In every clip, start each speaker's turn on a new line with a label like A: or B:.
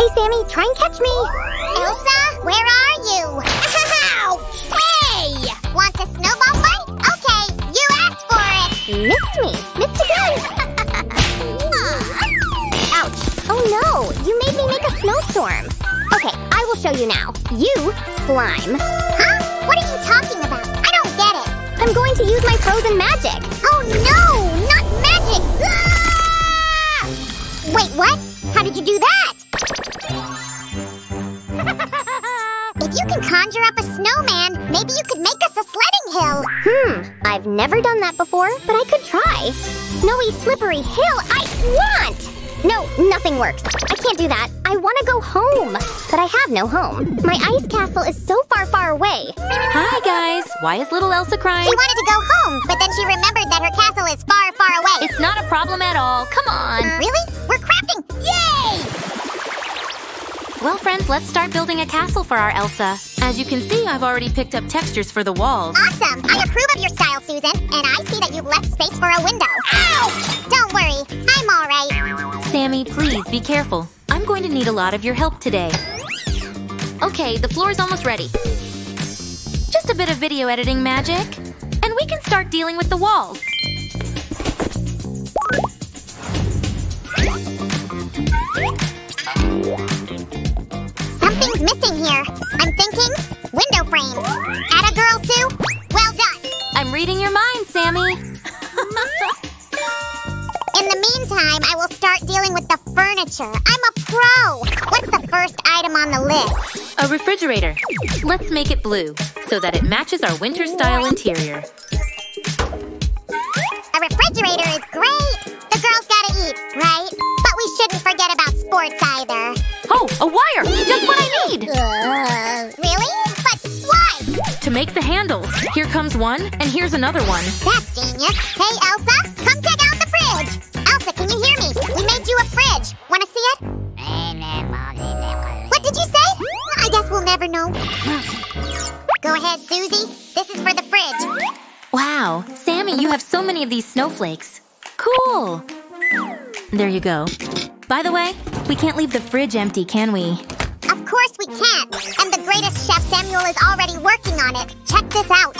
A: Hey, Sammy, try and catch me.
B: Elsa, where are you? Ouch! Hey! Want a snowball fight? Okay, you asked for it.
A: Missed me. Missed again. Ouch. Oh no, you made me make a snowstorm. Okay, I will show you now. You, slime.
B: Huh? What are you talking about? I don't get it.
A: I'm going to use my frozen magic.
B: Oh no, not magic! Ah! Wait, what? How did you do that? Conjure up a snowman, maybe you could make us a sledding hill.
A: Hmm, I've never done that before, but I could try. Snowy, slippery hill, I want! No, nothing works. I can't do that. I want to go home, but I have no home. My ice castle is so far, far away.
C: Hi, guys. Why is little Elsa crying?
B: She wanted to go home, but then she remembered that her castle is far, far away.
C: It's not a problem at all. Come on.
B: Really? We're crafting! Yay!
C: Well, friends, let's start building a castle for our Elsa. As you can see, I've already picked up textures for the walls.
B: Awesome! I approve of your style, Susan, and I see that you've left space for a window. Ouch! Don't worry, I'm all right.
C: Sammy, please be careful. I'm going to need a lot of your help today. Okay, the floor is almost ready. Just a bit of video editing magic, and we can start dealing with the walls.
B: Something's missing here. I'm thinking window frames. Atta girl, Sue. Well done.
C: I'm reading your mind, Sammy.
B: In the meantime, I will start dealing with the furniture. I'm a pro. What's the first item on the list?
C: A refrigerator. Let's make it blue so that it matches our winter style interior.
B: A refrigerator is great. The girls gotta eat, right? But we shouldn't forget about sports either.
C: Oh, a wire! Just make the handles. Here comes one, and here's another one.
B: That's genius. Hey, Elsa, come check out the fridge. Elsa, can you hear me? We made you a fridge. Wanna see it? What did you say? I guess we'll never know. Go ahead, Susie. This is for the fridge.
C: Wow, Sammy, you have so many of these snowflakes. Cool! There you go. By the way, we can't leave the fridge empty, can we?
B: Of course we can't. And the greatest chef Samuel is already working on it. Check this out.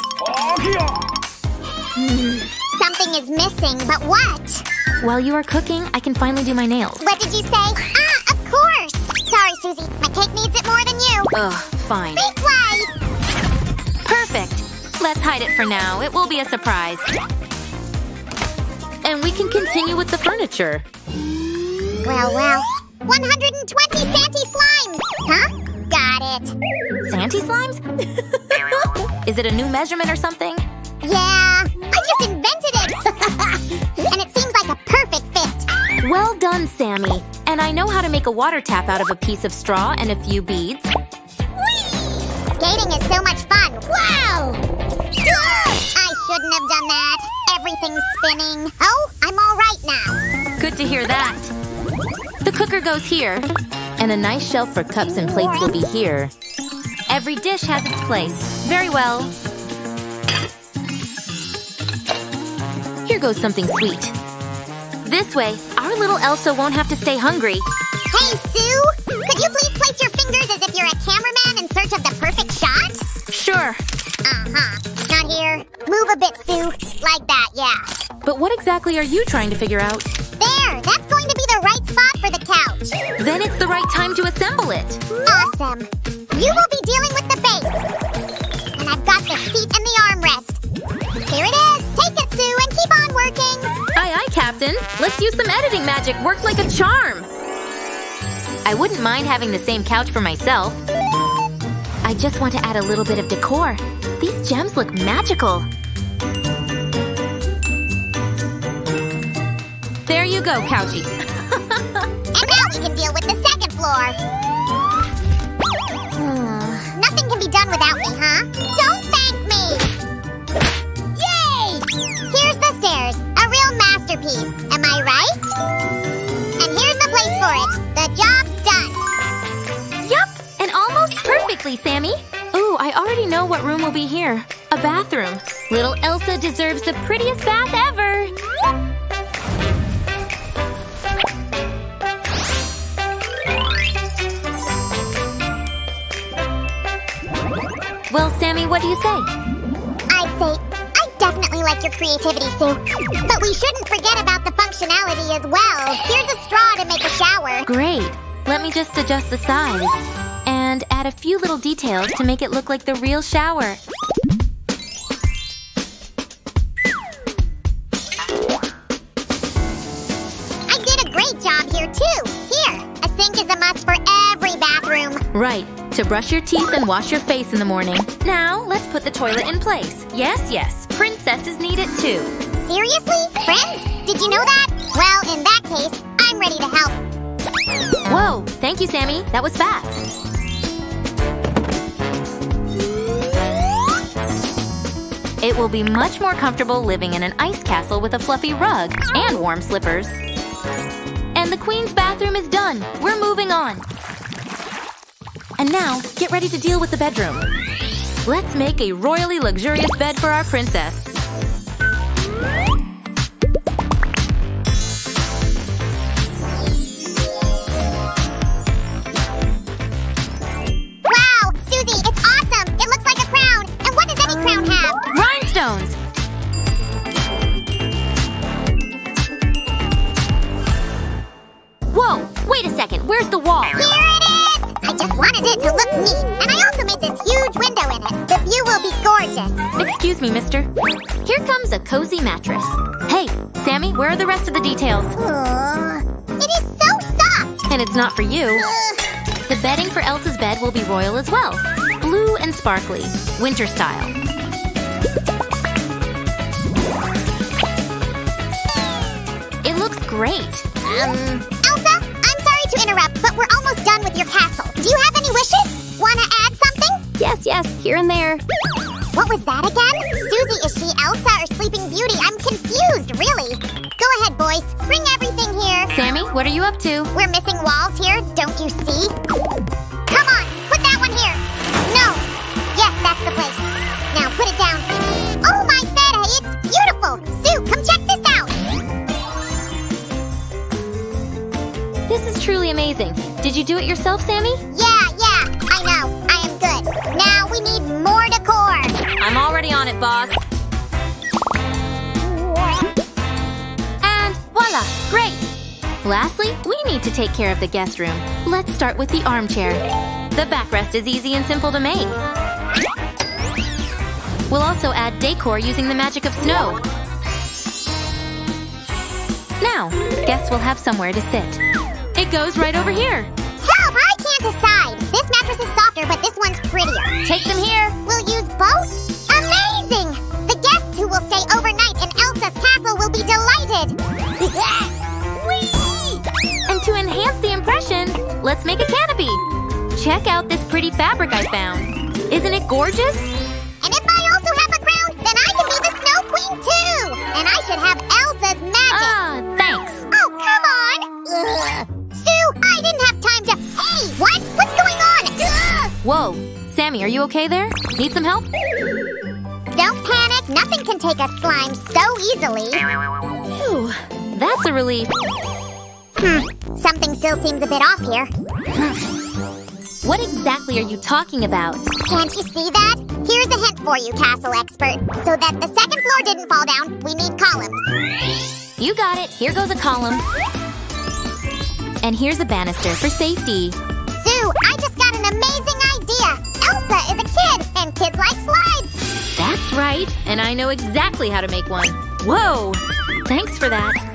B: Something is missing, but what?
C: While you are cooking, I can finally do my nails.
B: What did you say? Ah, of course. Sorry, Susie. My cake needs it more than you.
C: Ugh, fine. Perfect. Let's hide it for now. It will be a surprise. And we can continue with the furniture.
B: Well, well. 120 Santy slimes! Huh? Got it.
C: Santy slimes? Is it a new measurement or something?
B: Yeah, I just invented it! and it seems like a perfect fit.
C: Well done, Sammy. And I know how to make a water tap out of a piece of straw and a few beads. Whee!
B: Skating is so much fun. Wow! I shouldn't have done that. Everything's spinning. Oh, I'm all right now.
C: Good to hear that. Cooker goes here. And a nice shelf for cups and plates will be here. Every dish has its place. Very well. Here goes something sweet. This way, our little Elsa won't have to stay hungry.
B: Hey, Sue! Could you please place your fingers as if you're a cameraman in search of the perfect shot?
C: Sure.
B: Uh-huh. Not here. Move a bit, Sue. Like that, yeah.
C: But what exactly are you trying to figure out?
B: There! That's going to be the right
C: assemble it.
B: Awesome. You will be dealing with the base. And I've got the seat and the armrest. Here it is. Take it, Sue, and keep on working.
C: Aye, aye, Captain. Let's use some editing magic. Work like a charm. I wouldn't mind having the same couch for myself. I just want to add a little bit of decor. These gems look magical. There you go, Couchy.
B: Floor. Hmm, Nothing can be done without me, huh? Don't thank me! Yay! Here's the stairs. A real masterpiece. Am I right? And here's the place for it. The job's done.
C: Yup, and almost perfectly, Sammy. Ooh, I already know what room will be here. A bathroom. Little Elsa deserves the prettiest bath ever. Sammy, what do you say?
B: I'd say I definitely like your creativity, Sue. But we shouldn't forget about the functionality as well. Here's a straw to make a shower.
C: Great. Let me just adjust the size and add a few little details to make it look like the real shower.
B: I did a great job here, too. Here, a sink is a must for every bathroom.
C: Right, to brush your teeth and wash your face in the morning. Now, let's put the toilet in place. Yes, yes, princesses need it too.
B: Seriously? Friends? Did you know that? Well, in that case, I'm ready to help.
C: Whoa, thank you, Sammy. That was fast. It will be much more comfortable living in an ice castle with a fluffy rug and warm slippers. And the queen's bathroom is done. We're moving on. And now, get ready to deal with the bedroom. Let's make a royally luxurious bed for our princess. Excuse me, mister. Here comes a cozy mattress. Hey, Sammy, where are the rest of the details?
B: Ugh, it is so soft!
C: And it's not for you.
B: Ugh.
C: The bedding for Elsa's bed will be royal as well. Blue and sparkly, winter style. It looks great.
B: Um, Elsa, I'm sorry to interrupt, but we're almost done with your castle. Do you have any wishes? Wanna add something?
A: Yes, yes, here and there.
B: What was that again? Susie, is she Elsa or Sleeping Beauty? I'm confused, really. Go ahead, boys. Bring everything here.
C: Sammy, what are you up to?
B: We're missing walls here, don't you see? Come on, put that one here. No. Yes, that's the place. Now put it down. Oh my feta, it's beautiful. Sue, come check this out.
C: This is truly amazing. Did you do it yourself, Sammy?
B: Yeah, yeah,
C: I'm already on it, boss. And voila! Great! Lastly, we need to take care of the guest room. Let's start with the armchair. The backrest is easy and simple to make. We'll also add decor using the magic of snow. Now, guests will have somewhere to sit. It goes right over here. Let's make a canopy. Check out this pretty fabric I found. Isn't it gorgeous?
B: And if I also have a crown, then I can be the Snow Queen too! And I should have Elsa's magic!
C: Ah, thanks.
B: Oh, come on! Ugh. Sue, I didn't have time to. Hey, what? What's going on? Ugh.
C: Whoa. Sammy, are you okay there? Need some help?
B: Don't panic. Nothing can take a slime so easily.
C: Phew. That's a relief.
B: Hmm. Still seems a bit off here.
C: What exactly are you talking about?
B: Can't you see that? Here's a hint for you, castle expert. So that the second floor didn't fall down, we need columns.
C: You got it. Here goes a column. And here's a banister for safety.
B: Sue, I just got an amazing idea. Elsa is a kid, and kids like slides.
C: That's right. And I know exactly how to make one. Whoa! Thanks for that.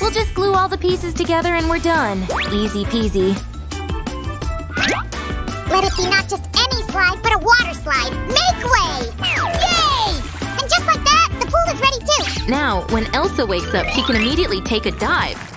C: We'll just glue all the pieces together and we're done. Easy peasy.
B: Let it be not just any slide, but a water slide. Make way! Yay! And just like that, the pool is ready too.
C: Now, when Elsa wakes up, she can immediately take a dive.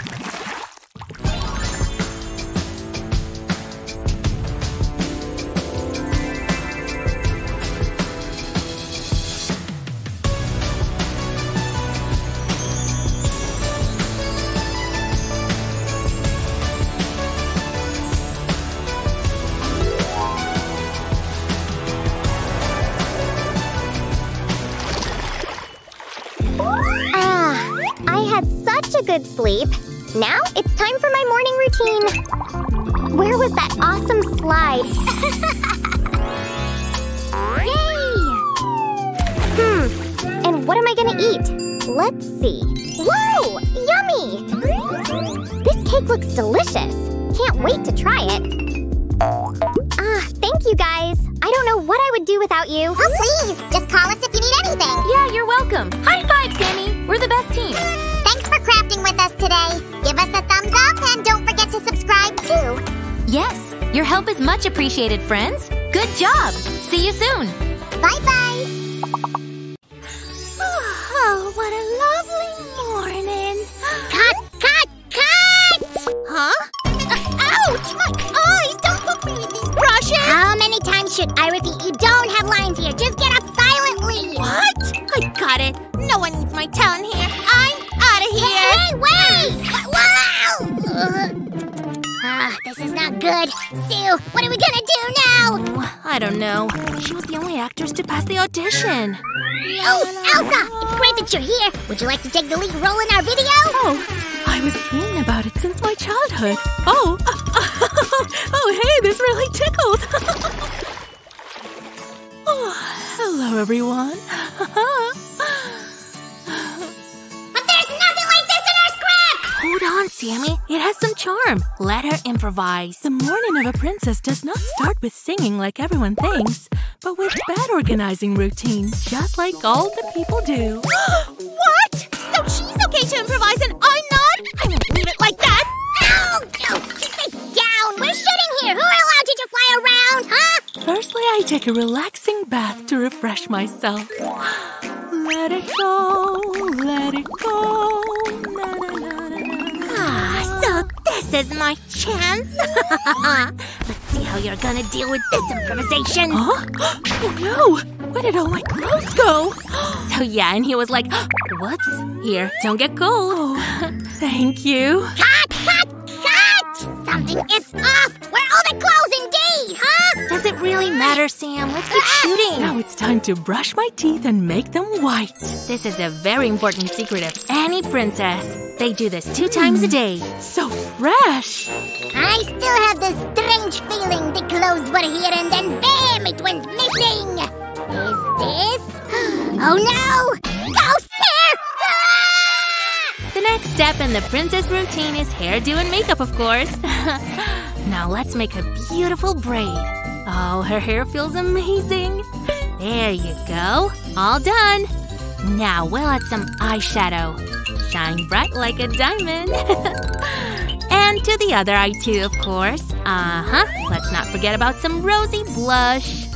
A: awesome slide. Yay! Hmm, and what am I gonna eat? Let's see. Whoa! Yummy! This cake looks delicious. Can't wait to try it. Ah, thank you guys. I don't know what I would do without you.
D: Oh, please! Just call us if you need anything.
E: Yeah, you're welcome. High five, Sammy. We're the best team.
D: Thanks for crafting with us today. Give us a thumbs up and don't forget to subscribe, too.
E: Yes, your help is much appreciated, friends. Good job. See you soon.
D: Bye bye.
A: Oh, what a lovely morning.
D: Cut, cut, cut!
A: Huh? ouch! My eyes! Don't poke me with these brushes!
D: How many times should I repeat? You don't have lines here. Just get up silently.
A: What? I got it. No one needs my talent here. I'm
D: this is not good. Sue, what are we gonna do now?
E: I don't know. She was the only actress to pass the audition.
D: Oh, Elsa! It's great that you're here. Would you like to take the lead role in our video?
F: Oh, I was dreaming about it since my childhood. Oh, oh, hey, this really tickles. oh, hello, everyone.
E: Hold on, Sammy. It has some charm. Let her improvise.
F: The morning of a princess does not start with singing like everyone thinks, but with bad organizing routine, just like all the people do.
A: What? So she's okay to improvise and I'm not? I won't leave it like that.
D: Ow! No, down! We're shooting here! Who allowed you to fly around, huh?
F: Firstly, I take a relaxing bath to refresh myself. Let it go, let it go.
A: This is my chance. Let's see how you're gonna deal with this improvisation.
F: Huh? Oh no! Where did all my clothes go?
E: So yeah, and he was like, whoops, here, don't get cold.
F: Oh, thank you.
D: Cut! Cut! Cut! Something is off! Where are all the clothes indeed, huh?
E: Does it really matter, Sam? Let's keep ah! shooting.
F: Now it's time to brush my teeth and make them white.
E: This is a very important secret of any princess. They do this two times a day.
F: So fresh!
D: I still have this strange feeling the clothes were here and then bam! It went missing! Is this? Oh no! Ghost hair! Ah!
E: The next step in the princess routine is hairdo and makeup, of course. now let's make a beautiful braid. Oh, her hair feels amazing. There you go. All done. Now we'll add some eyeshadow. Shine bright like a diamond. and to the other eye too, of course. Uh-huh. Let's not forget about some rosy blush.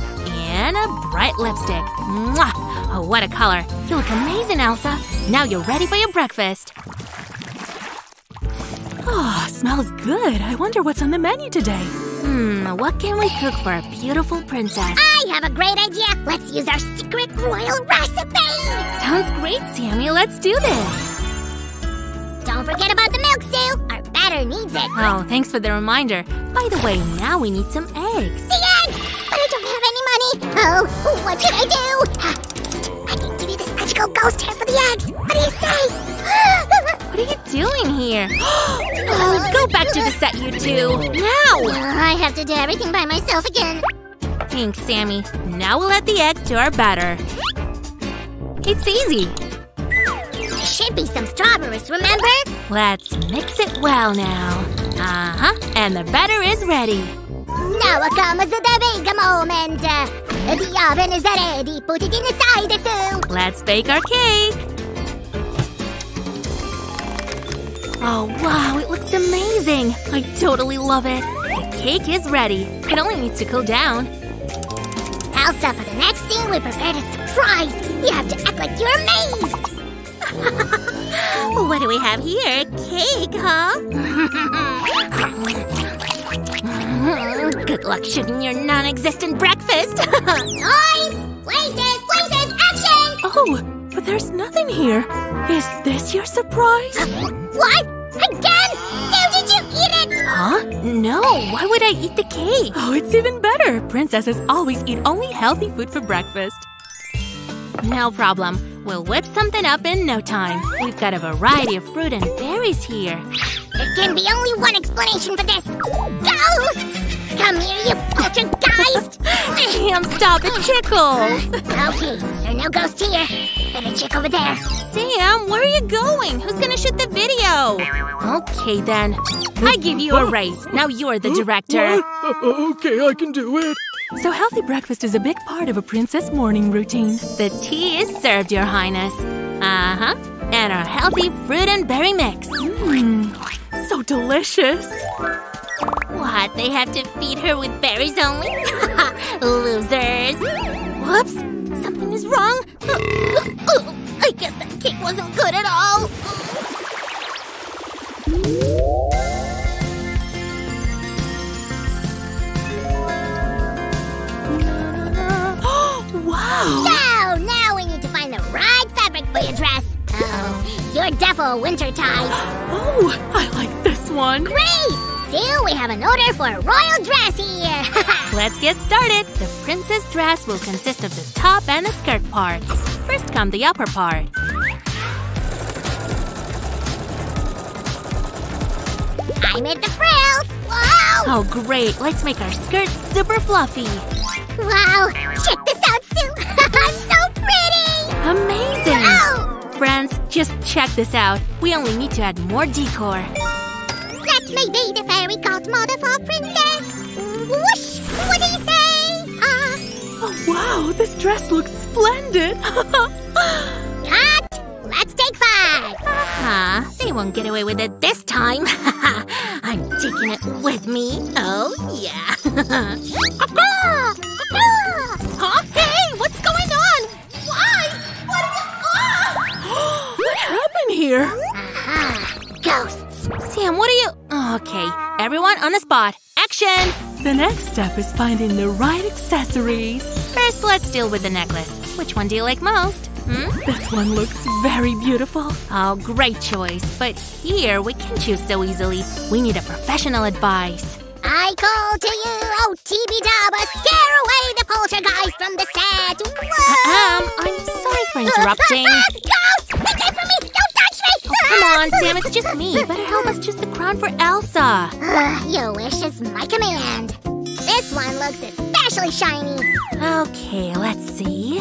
E: And a bright lipstick. Mwah! Oh, what a color. You look amazing, Elsa. Now you're ready for your breakfast.
F: Oh, smells good. I wonder what's on the menu today.
E: Hmm, what can we cook for a beautiful princess?
D: I have a great idea! Let's use our secret royal recipe!
E: Sounds great, Sammy. Let's do this.
D: Don't forget about the milk, Sue! Our batter needs it!
E: Oh, thanks for the reminder. By the way, now we need some eggs.
D: The eggs! But I don't have any money! Oh, what should I do? I can give you this magical ghost hair for the eggs! What do you say?
E: What are you doing here? oh, go back to the set, you two. Now!
D: I have to do everything by myself again.
E: Thanks, Sammy. Now we'll add the eggs to our batter. It's easy.
D: There should be some strawberries, remember?
E: Let's mix it well now. Uh-huh. And the batter is ready.
D: Now comes the big moment. The oven is ready. Put it inside the Sue.
E: Let's bake our cake. Oh, wow, it looks amazing. I totally love it. The cake is ready. It only needs to cool down.
D: Elsa, for the next scene, we prepared a surprise. You have to act like you're amazed.
E: What do we have here? Cake, huh? Good luck shooting your non-existent breakfast.
D: Noise! Places! Places! Action!
F: Oh, but there's nothing here. Is this your surprise?
D: What? Again? Sue, did you eat it?
E: huh? No, why would I eat the cake?
F: Oh, it's even better. Princesses always eat only healthy food for breakfast.
E: No problem. We'll whip something up in no time. We've got a variety of fruit and berries here.
D: There can be only one explanation for this. Ghosts! Come here, you poltergeist!
E: Sam, stop, it tickles!
D: okay, there are no ghosts here. Better check over there.
E: Sam, where are you going? Who's gonna shoot the video? Okay then. I give you a raise. Now you're the director.
G: What? Okay, I can do it. So healthy breakfast is a big part of a princess morning routine.
E: The tea is served, Your Highness. Uh-huh. And our healthy fruit and berry mix.
G: Mmm, so delicious.
E: What, they have to feed her with berries only? Losers. Whoops, something is wrong. I guess that cake wasn't good at all.
G: Wow!
D: So, now we need to find the right fabric for your dress. Oh, you're defo winter tie.
G: Oh, I like this one.
D: Great! Still, we have an order for a royal dress here.
E: Let's get started. The princess dress will consist of the top and the skirt parts. First come the upper part.
D: I made the frills. Wow!
E: Oh great, let's make our skirt super fluffy.
D: Wow! Check
E: Amazing! Friends, just check this out. We only need to add more decor.
D: let me be the fairy godmother for princess. Whoosh! What do you say?
G: Oh, wow, this dress looks splendid.
D: cut. Let's take five.
E: Huh? They won't get away with it this time. I'm taking it with me. Oh, yeah.
D: Ah, ah.
E: huh?
G: Here?
D: Ah, ghosts.
E: Sam, what are you. Okay, everyone on the spot. Action!
G: The next step is finding the right accessories.
E: First, let's deal with the necklace. Which one do you like most? Hmm?
G: This one looks very beautiful.
E: Oh, great choice. But here, we can choose so easily. We need a professional advice.
D: I call to you, oh TB Dabba, scare away the poltergeist from the set. Whoa!
E: Um, I'm sorry for interrupting.
D: Ghost! They came for me! Don't touch!
E: Come on, Sam, it's just me. You better help us choose the crown for Elsa.
D: Ah, Your wish is my command. This one looks especially shiny.
E: Okay, let's see.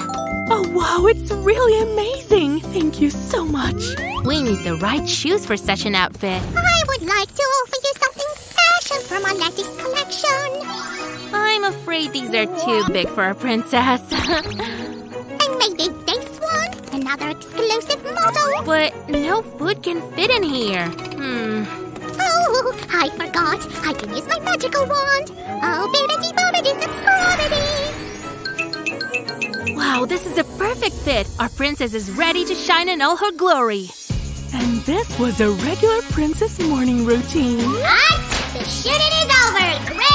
G: Oh, wow, it's really amazing. Thank you so much.
E: We need the right shoes for such an outfit.
D: I would like to offer you something special from our latest collection.
E: I'm afraid these are too big for a princess.
D: And maybe this one, another exclusive model.
E: but no food can fit in here. Hmm.
D: Oh, I forgot. I can use my magical wand. Oh, bibbidi bobbidi subscribity.
E: Wow, this is a perfect fit. Our princess is ready to shine in all her glory.
G: And this was a regular princess morning routine.
D: What? The shooting is over. Great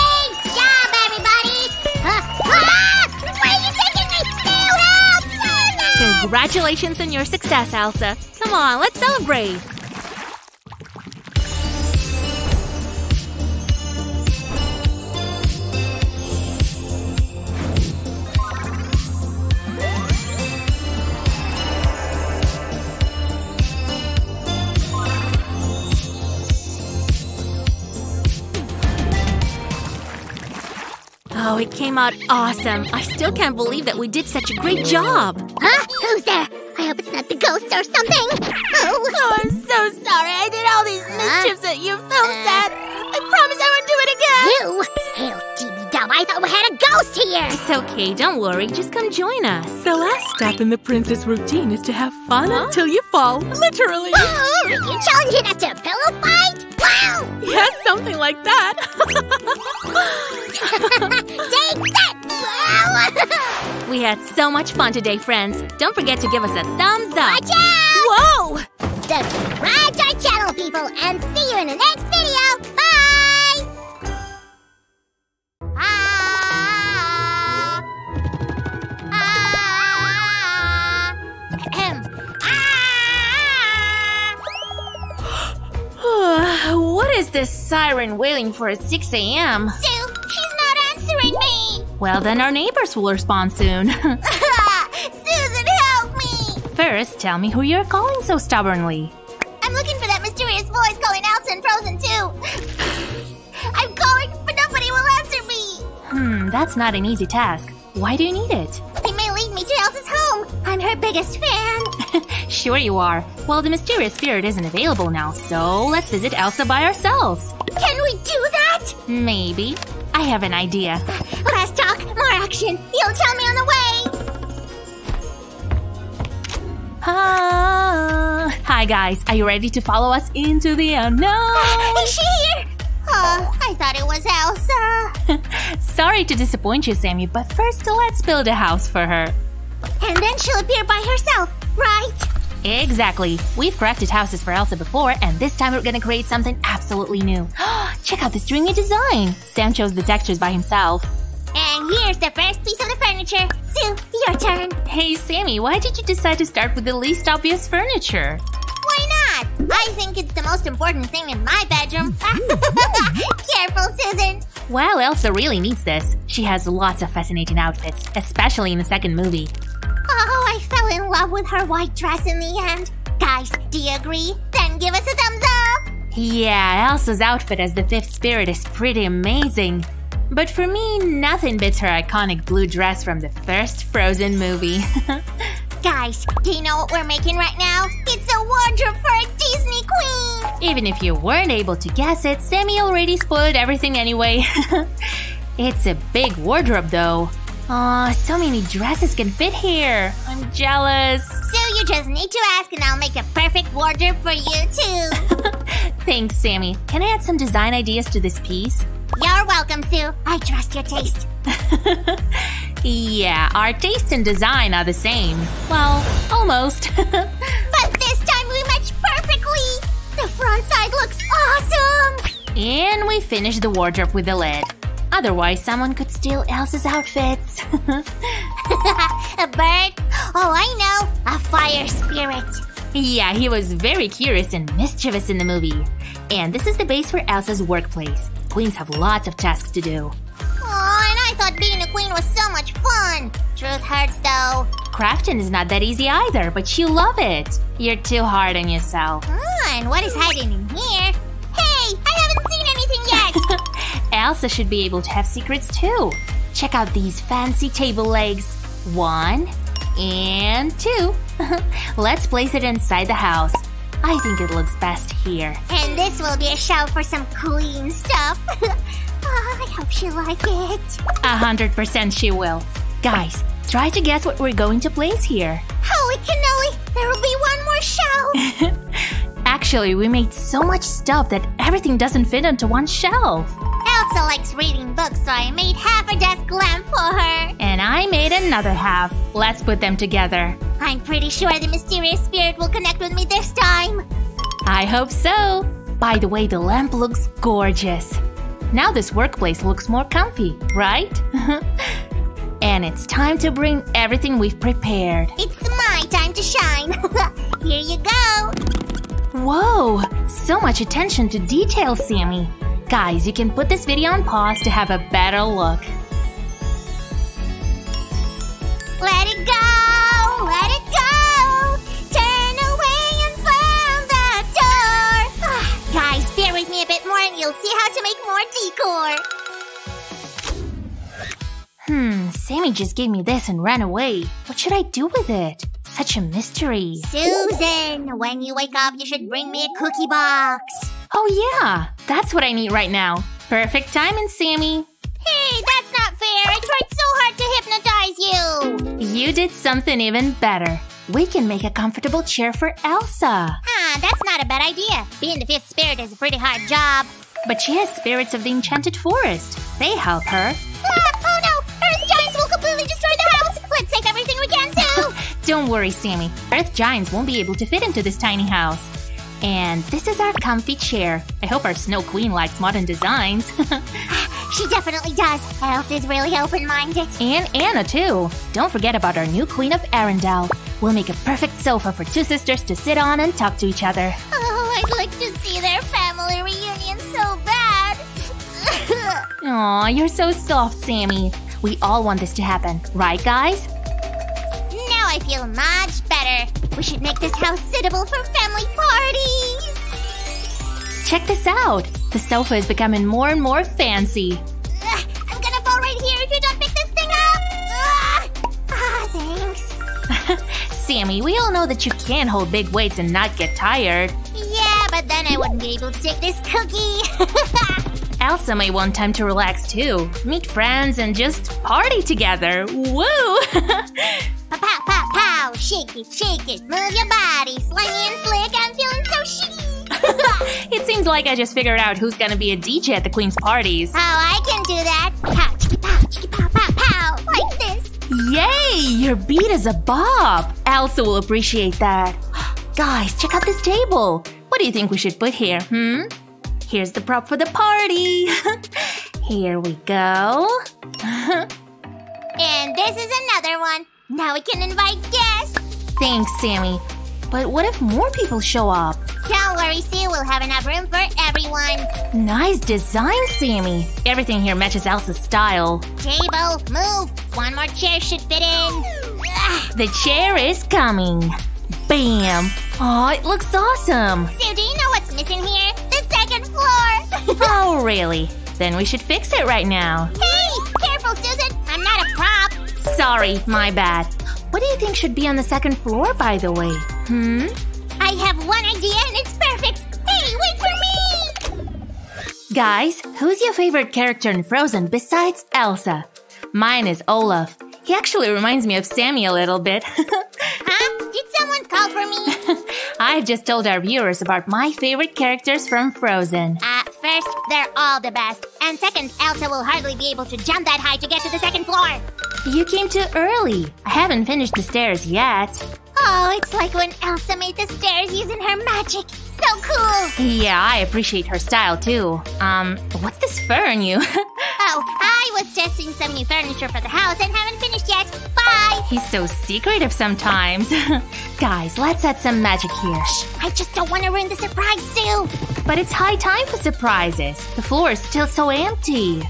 E: Congratulations on your success, Elsa. Come on, let's celebrate. Oh, it came out awesome. I still can't believe that we did such a great job.
D: Huh? Who's there? I hope it's not the ghost or something. Oh,
E: Oh, I'm so sorry. I did all these mischiefs at your film set. Uh. I promise I won't do it again.
D: you! Hail, I thought we had a ghost here!
E: It's okay. Don't worry. Just come join us.
G: The last step in the princess routine is to have fun until you fall. Literally.
D: Oh, are you challenging us to a pillow fight? Wow!
G: Yes, something like that.
D: Take that! Wow!
E: We had so much fun today, friends. Don't forget to give us a thumbs up.
D: Watch out!
E: Whoa!
D: Subscribe to our channel, people, and see you in the next video. Bye! Ah, ah.
E: what is this siren wailing for at 6 a.m.?
D: Sue, she's not answering me.
E: Well, then our neighbors will respond soon.
D: Susan, help me!
E: First, tell me who you're calling so stubbornly.
D: I'm looking for that mysterious voice calling Elsa in Frozen
E: and that's not an easy task. Why do you need it?
D: They may lead me to Elsa's home. I'm her biggest fan.
E: Sure you are. Well, the mysterious spirit isn't available now, so let's visit Elsa by ourselves.
D: Can we do that?
E: Maybe. I have an idea.
D: Less talk, more action. You'll tell me on the way.
E: Ah. Hi guys, are you ready to follow us into the unknown?
D: Is she here? Oh, I thought it was Elsa.
E: Sorry to disappoint you, Sammy, but first let's build a house for her.
D: And then she'll appear by herself, right?
E: Exactly. We've crafted houses for Elsa before, and this time we're gonna create something absolutely new. Check out this dreamy design! Sam chose the textures by himself.
D: And here's the first piece of the furniture. Sue, your turn.
E: Hey, Sammy, why did you decide to start with the least obvious furniture?
D: Not? I think it's the most important thing in my bedroom. Careful, Susan.
E: Well, Elsa really needs this. She has lots of fascinating outfits, especially in the second movie.
D: Oh, I fell in love with her white dress in the end. Guys, do you agree? Then give us a thumbs up.
E: Yeah, Elsa's outfit as the fifth spirit is pretty amazing. But for me, nothing beats her iconic blue dress from the first Frozen movie.
D: Guys, do you know what we're making right now? It's a wardrobe for a Disney queen.
E: Even if you weren't able to guess it, Sammy already spoiled everything anyway. it's a big wardrobe though. Aw, so many dresses can fit here. I'm jealous.
D: So you just need to ask and I'll make a perfect wardrobe for you too.
E: Thanks, Sammy. Can I add some design ideas to this piece?
D: You're welcome, Sue. I trust your taste.
E: Yeah, our taste and design are the same. Well, almost.
D: But this time we match perfectly. The front side looks awesome.
E: and we finish the wardrobe with the lid. Otherwise, someone could steal Elsa's outfits.
D: a bird? Oh, I know. A fire spirit.
E: yeah, he was very curious and mischievous in the movie. And this is the base for Elsa's workplace. Queens have lots of tasks to do.
D: Oh, and I thought being a queen was so much fun. Truth hurts though.
E: Crafting is not that easy either, but you love it. You're too hard on yourself.
D: Ah, and what is hiding in here? Hey, I haven't seen anything yet.
E: Elsa should be able to have secrets too. Check out these fancy table legs. One and two. Let's place it inside the house. I think it looks best here.
D: and this will be a shelf for some queen stuff. Ah, I hope she like it.
E: A hundred percent she will. Guys, try to guess what we're going to place here.
D: Holy cannoli, there will be one more shelf.
E: Actually, we made so much stuff that everything doesn't fit onto one shelf.
D: Elsa likes reading books, so I made half a desk lamp for her.
E: And I made another half. Let's put them together.
D: I'm pretty sure the mysterious spirit will connect with me this time.
E: I hope so. By the way, the lamp looks gorgeous. Now this workplace looks more comfy, right? and it's time to bring everything we've prepared.
D: It's my time to shine. Here you go.
E: Whoa! So much attention to detail, Sammy. Guys, you can put this video on pause to have a better look.
D: Let it go. Let it go. Turn away and slam the door. Guys, bear with me a bit more and you'll see how to make more decor.
E: Hmm, Sammy just gave me this and ran away. What should I do with it? Such a mystery.
D: Susan, when you wake up, you should bring me a cookie box.
E: Oh yeah, that's what I need right now. Perfect timing, Sammy.
D: Hey, that's not fair. I tried so hard to hypnotize you.
E: You did something even better. We can make a comfortable chair for Elsa.
D: Ah, that's not a bad idea. Being the fifth spirit is a pretty hard job.
E: But she has spirits of the enchanted forest. They help her.
D: Ah, oh no! Earth giants will completely destroy the house! Let's take everything we can, Sue!
E: Don't worry, Sammy. Earth giants won't be able to fit into this tiny house. And this is our comfy chair. I hope our Snow Queen likes modern designs.
D: she definitely does. Elsa's really open-minded.
E: and Anna, too. Don't forget about our new Queen of Arendelle. We'll make a perfect sofa for two sisters to sit on and talk to each other.
D: Oh, I'd like to see their family reunion so bad.
E: Aw, you're so soft, Sammy. We all want this to happen, right, guys?
D: now I feel much better. We should make this house suitable for family parties!
E: Check this out! The sofa is becoming more and more fancy.
D: Ugh, I'm gonna fall right here if you don't pick this thing up! Ah, thanks.
E: Sammy, we all know that you can't hold big weights and not get tired.
D: Yeah, but then I wouldn't be able to take this cookie!
E: Elsa may want time to relax too, meet friends, and just party together. Woo!
D: pa, pa, pa, pow. Shake it, shake it. Move your body. Slimy and slick. I'm feeling so chic.
E: it seems like I just figured out who's gonna be a DJ at the Queen's parties.
D: Oh, I can do that. Pow, chicky, pow, chicky, pow, pow, pow. Like this.
E: Yay! Your beat is a bop! Elsa will appreciate that. Guys, check out this table! What do you think we should put here, hmm? Here's the prop for the party! here we go.
D: and this is another one. Now we can invite guests.
E: Thanks, Sammy. But what if more people show up?
D: Don't worry, Sue. We'll have enough room for everyone.
E: Nice design, Sammy. Everything here matches Elsa's style.
D: Table, move. One more chair should fit in.
E: Ah, the chair is coming. Bam! Oh, it looks awesome.
D: Sue, do you know what's missing here? The second floor.
E: oh, really? Then we should fix it right now. Sorry, my bad. What do you think should be on the second floor, by the way? Hmm?
D: I have one idea and it's perfect! Hey, wait for me!
E: Guys, who's your favorite character in Frozen besides Elsa? Mine is Olaf. He actually reminds me of Sammy a little bit.
D: huh? Did someone call for me?
E: I just told our viewers about my favorite characters from Frozen.
D: Uh, first, they're all the best. And second, Elsa will hardly be able to jump that high to get to the second floor.
E: You came too early. I haven't finished the stairs yet.
D: Oh, it's like when Elsa made the stairs using her magic. So cool!
E: Yeah, I appreciate her style too. Um, what's this fur on you?
D: oh, I was testing some new furniture for the house and haven't finished yet. Bye!
E: He's so secretive sometimes. Guys, let's add some magic here.
D: Shh, I just don't want to ruin the surprise, Sue!
E: But it's high time for surprises. The floor is still so empty.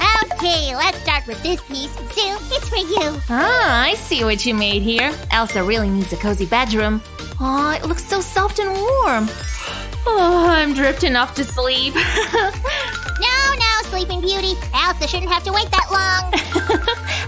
D: Okay, let's start with this piece. Sue, it's for you.
E: Ah, I see what you made here. Elsa really needs a cozy bedroom. Oh, it looks so soft and warm. Oh, I'm drifting off to sleep.
D: no, no, Sleeping Beauty. Elsa shouldn't have to wait that long.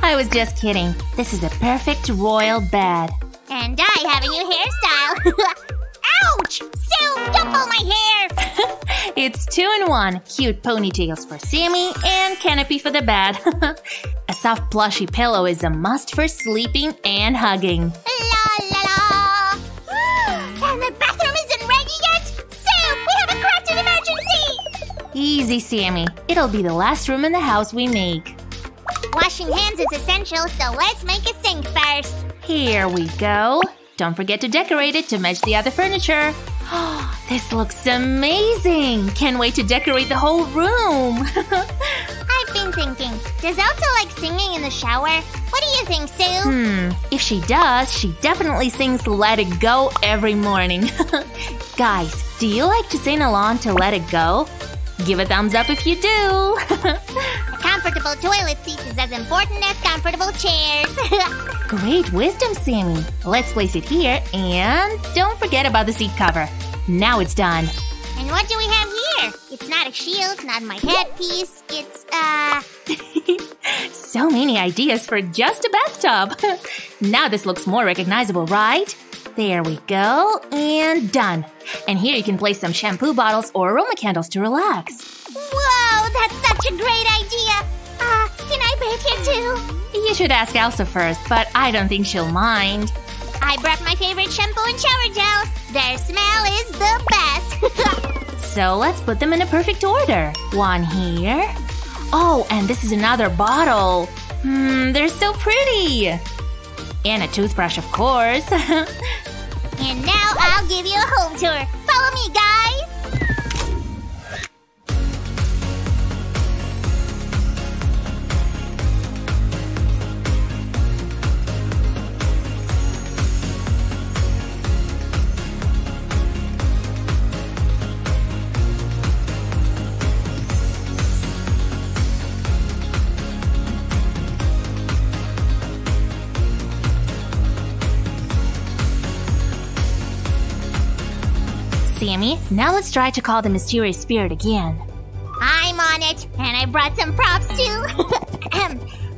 E: I was just kidding. This is a perfect royal bed.
D: And I have a new hairstyle. Ouch! Sue, don't pull my hair!
E: it's two in one. Cute ponytails for Sammy and canopy for the bed. a soft plushy pillow is a must for sleeping and hugging.
D: La la la! and the bathroom isn't ready yet? Sue, we have a crafting emergency!
E: Easy, Sammy. It'll be the last room in the house we make.
D: Washing hands is essential, so let's make a sink first.
E: Here we go. Don't forget to decorate it to match the other furniture. Oh, this looks amazing! Can't wait to decorate the whole room!
D: I've been thinking, does Elsa like singing in the shower? What do you think, Sue?
E: Hmm, if she does, she definitely sings Let It Go every morning. Guys, do you like to sing along to Let It Go? Give a thumbs up if you do!
D: a comfortable toilet seat is as important as comfortable chairs.
E: Great wisdom, Sammy. Let's place it here and don't forget about the seat cover. Now it's done.
D: And what do we have here? It's not a shield, not my headpiece. It's, uh...
E: so many ideas for just a bathtub. now this looks more recognizable, right? There we go. And done. And here you can place some shampoo bottles or aroma candles to relax.
D: Whoa, that's such a great idea! Uh, can I bathe here too?
E: You should ask Elsa first, but I don't think she'll mind.
D: I brought my favorite shampoo and shower gels. Their smell is the best.
E: so let's put them in a perfect order. One here. Oh, and this is another bottle. Hmm, they're so pretty. And a toothbrush, of course.
D: and now I'll give you a home tour. Follow me, guys!
E: Now let's try to call the mysterious spirit again.
D: I'm on it, and I brought some props too.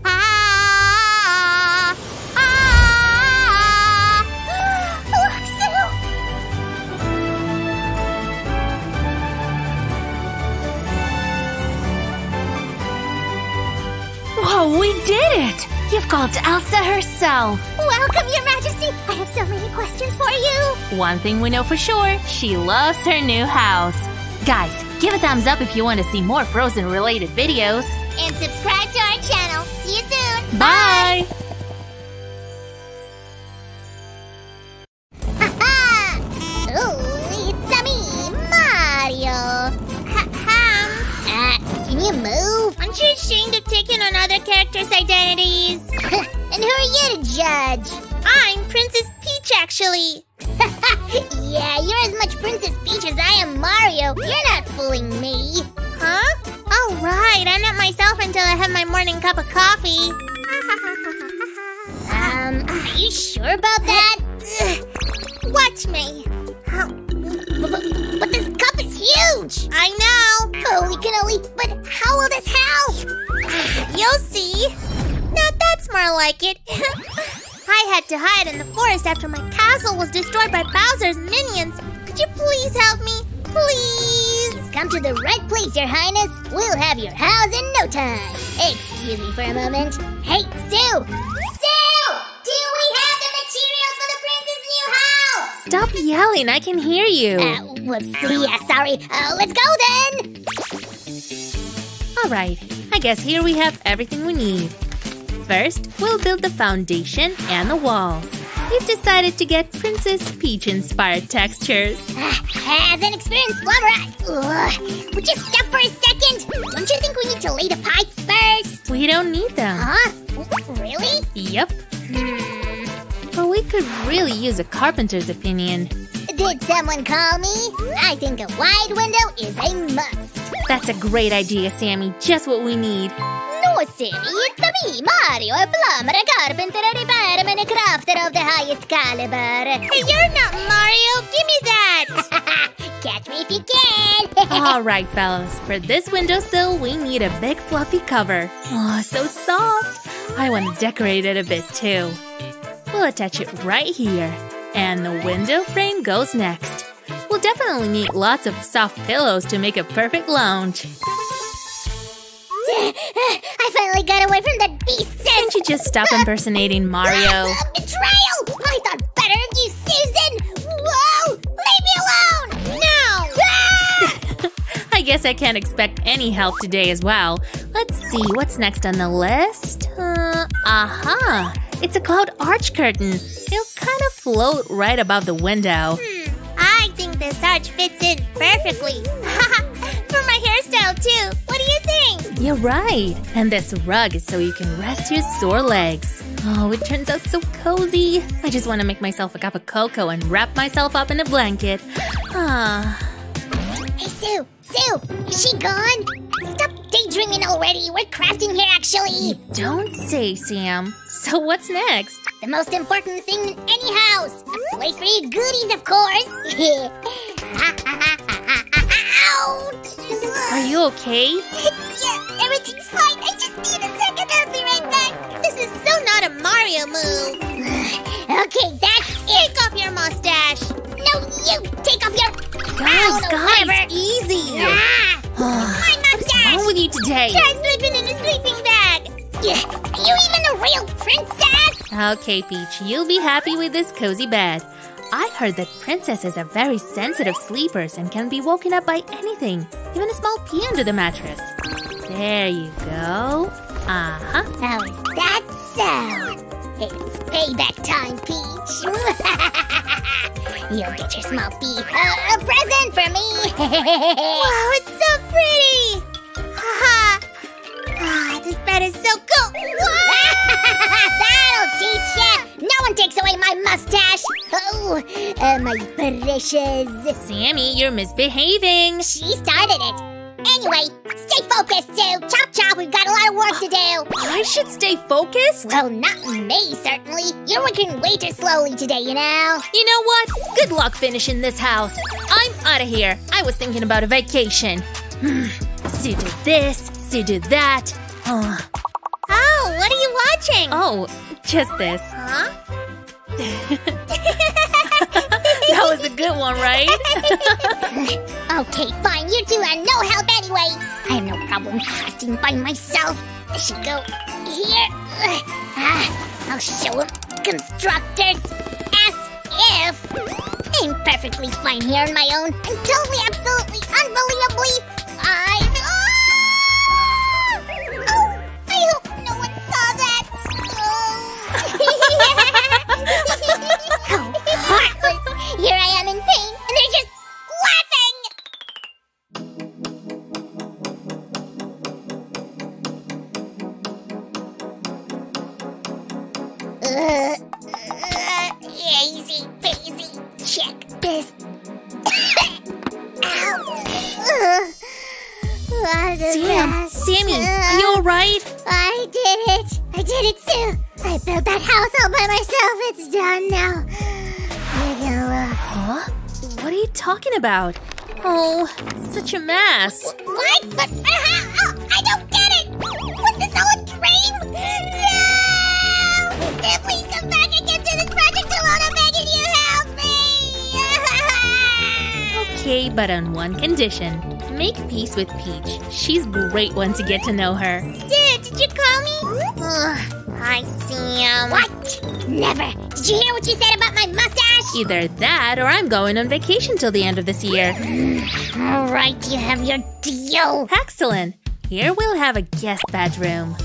D: ah, ah,
E: ah. Whoa, we did it! You've called Elsa herself!
D: Welcome, Your Majesty. I have so many questions for you.
E: One thing we know for sure, she loves her new house. Guys, give a thumbs up if you want to see more Frozen-related videos.
D: And subscribe to our channel. See you soon.
E: Bye!
D: Ha Ooh, it's me, Mario. Ham. Uh, can you move? Aren't you ashamed of taking on other characters' identities? and who are you to judge? I'm Princess Peach, actually. yeah, you're as much Princess Peach as I am Mario. You're not fooling me. Huh? All right. I'm not myself until I have my morning cup of coffee. um, are you sure about that? Watch me. But, this cup is huge. I know. Holy cannoli! But how will this help? You'll see. Now that's more like it. I had to hide in the forest after my castle was destroyed by Bowser's minions. Could you please help me? Please? Come to the right place, Your Highness. We'll have your house in no time. Excuse me for a moment. Hey, Sue! Sue! Do we have the materials for the prince's new house?
E: Stop yelling, I can hear you.
D: Uh, whoops. Yeah, sorry. Uh, let's go then.
E: Alright, I guess here we have everything we need. First, we'll build the foundation and the walls. We've decided to get Princess Peach-inspired textures.
D: Ah, As an experienced plumber, ugh, would you stop for a second? Don't you think we need to lay the pipes first?
E: We don't need them.
D: Huh? Really?
E: Yep. Hmm. But we could really use a carpenter's opinion.
D: Did someone call me? I think a wide window is a must.
E: That's a great idea, Sammy. Just what we need.
D: It's me, Mario, a plumber, a carpenter, a repairman, a crafter of the highest caliber. You're not Mario. Give me that. Catch me if you can.
E: All right, fellas. For this windowsill, we need a big fluffy cover. Oh, so soft. I want to decorate it a bit too. We'll attach it right here. And the window frame goes next. We'll definitely need lots of soft pillows to make a perfect lounge.
D: I finally got away from that beast.
E: Can't you just stop impersonating Mario?
D: Betrayal! I thought better of you, Susan! Whoa! Leave me alone! No! Ah!
E: I guess I can't expect any help today as well. Let's see, what's next on the list? Uh, aha! It's a cloud arch curtain. It'll kind of float right above the window.
D: Hmm, I think this arch fits in perfectly. For my hairstyle, too. What do you think?
E: You're right. And this rug is so you can rest your sore legs. Oh, it turns out so cozy. I just want to make myself a cup of cocoa and wrap myself up in a blanket. Ah.
D: Hey, Sue! Sue! Is she gone? Stop daydreaming already! We're crafting here, actually!
E: Don't say, Sam. So what's next?
D: The most important thing in any house! A place for your goodies, of course! Ouch!
E: Are you okay?
D: Yeah, everything's fine. I just need a second. I'll be right back. This is so not a Mario move. okay, that's it. Take off your mustache. No, you take off your.
E: Guys,
D: Ow,
E: guys,
D: whatever.
E: easy.
D: Ah,
E: What's
D: my mustache.
E: wrong with you today?
D: Try sleeping in a sleeping bag. Yeah, Are you even a real princess?
E: Okay, Peach, you'll be happy with this cozy bed. I heard that princesses are very sensitive sleepers and can be woken up by anything, even a small pea under the mattress. There you go. Uh-huh.
D: How is that sound? It's payback time, Peach. You'll get your small pea uh, a present for me. wow, it's so pretty. Haha. ah, this bed is so cool. That'll teach ya. No one takes away my mustache. Oh, uh, my precious.
E: Sammy, you're misbehaving.
D: She started it. Anyway, stay focused, Sue. Chop chop, we've got a lot of work to do.
E: I should stay focused?
D: Well, not me, certainly. You're working way too slowly today, you know?
E: You know what? Good luck finishing this house. I'm out of here. I was thinking about a vacation. Hmm. Sue did this, Sue did that. Oh,
D: Oh, what are you watching?
E: oh just this.
D: Huh?
E: That was a good one, right?
D: okay, fine. You two are no help anyway. I have no problem crafting by myself. There she go. here. Ah, I'll show them constructors as if I'm perfectly fine here on my own. I'm totally, absolutely, unbelievably fine. How heartless. Here I am in pain, and they're just laughing. Uh, uh, easy peasy. Check this. Ow. Uh,
E: Sam. Sammy, are you alright?
D: I did it. I did it, too. I built that house all by myself. It's done now. Look.
E: Huh? What are you talking about? Oh, such a mess.
D: What? But uh, oh, I don't get it. Was this all a dream? No! Sue, please come back and get to this project alone. I'm begging you, help me!
E: Okay, but on one condition. Make peace with Peach. She's great once you get to know her.
D: Sue, did you call me? Ugh, hi, Sam. What? Never. Did you hear what you said about my mustache?
E: Either that or I'm going on vacation till the end of this year.
D: All right, you have your deal.
E: Excellent! Here we'll have a guest bedroom.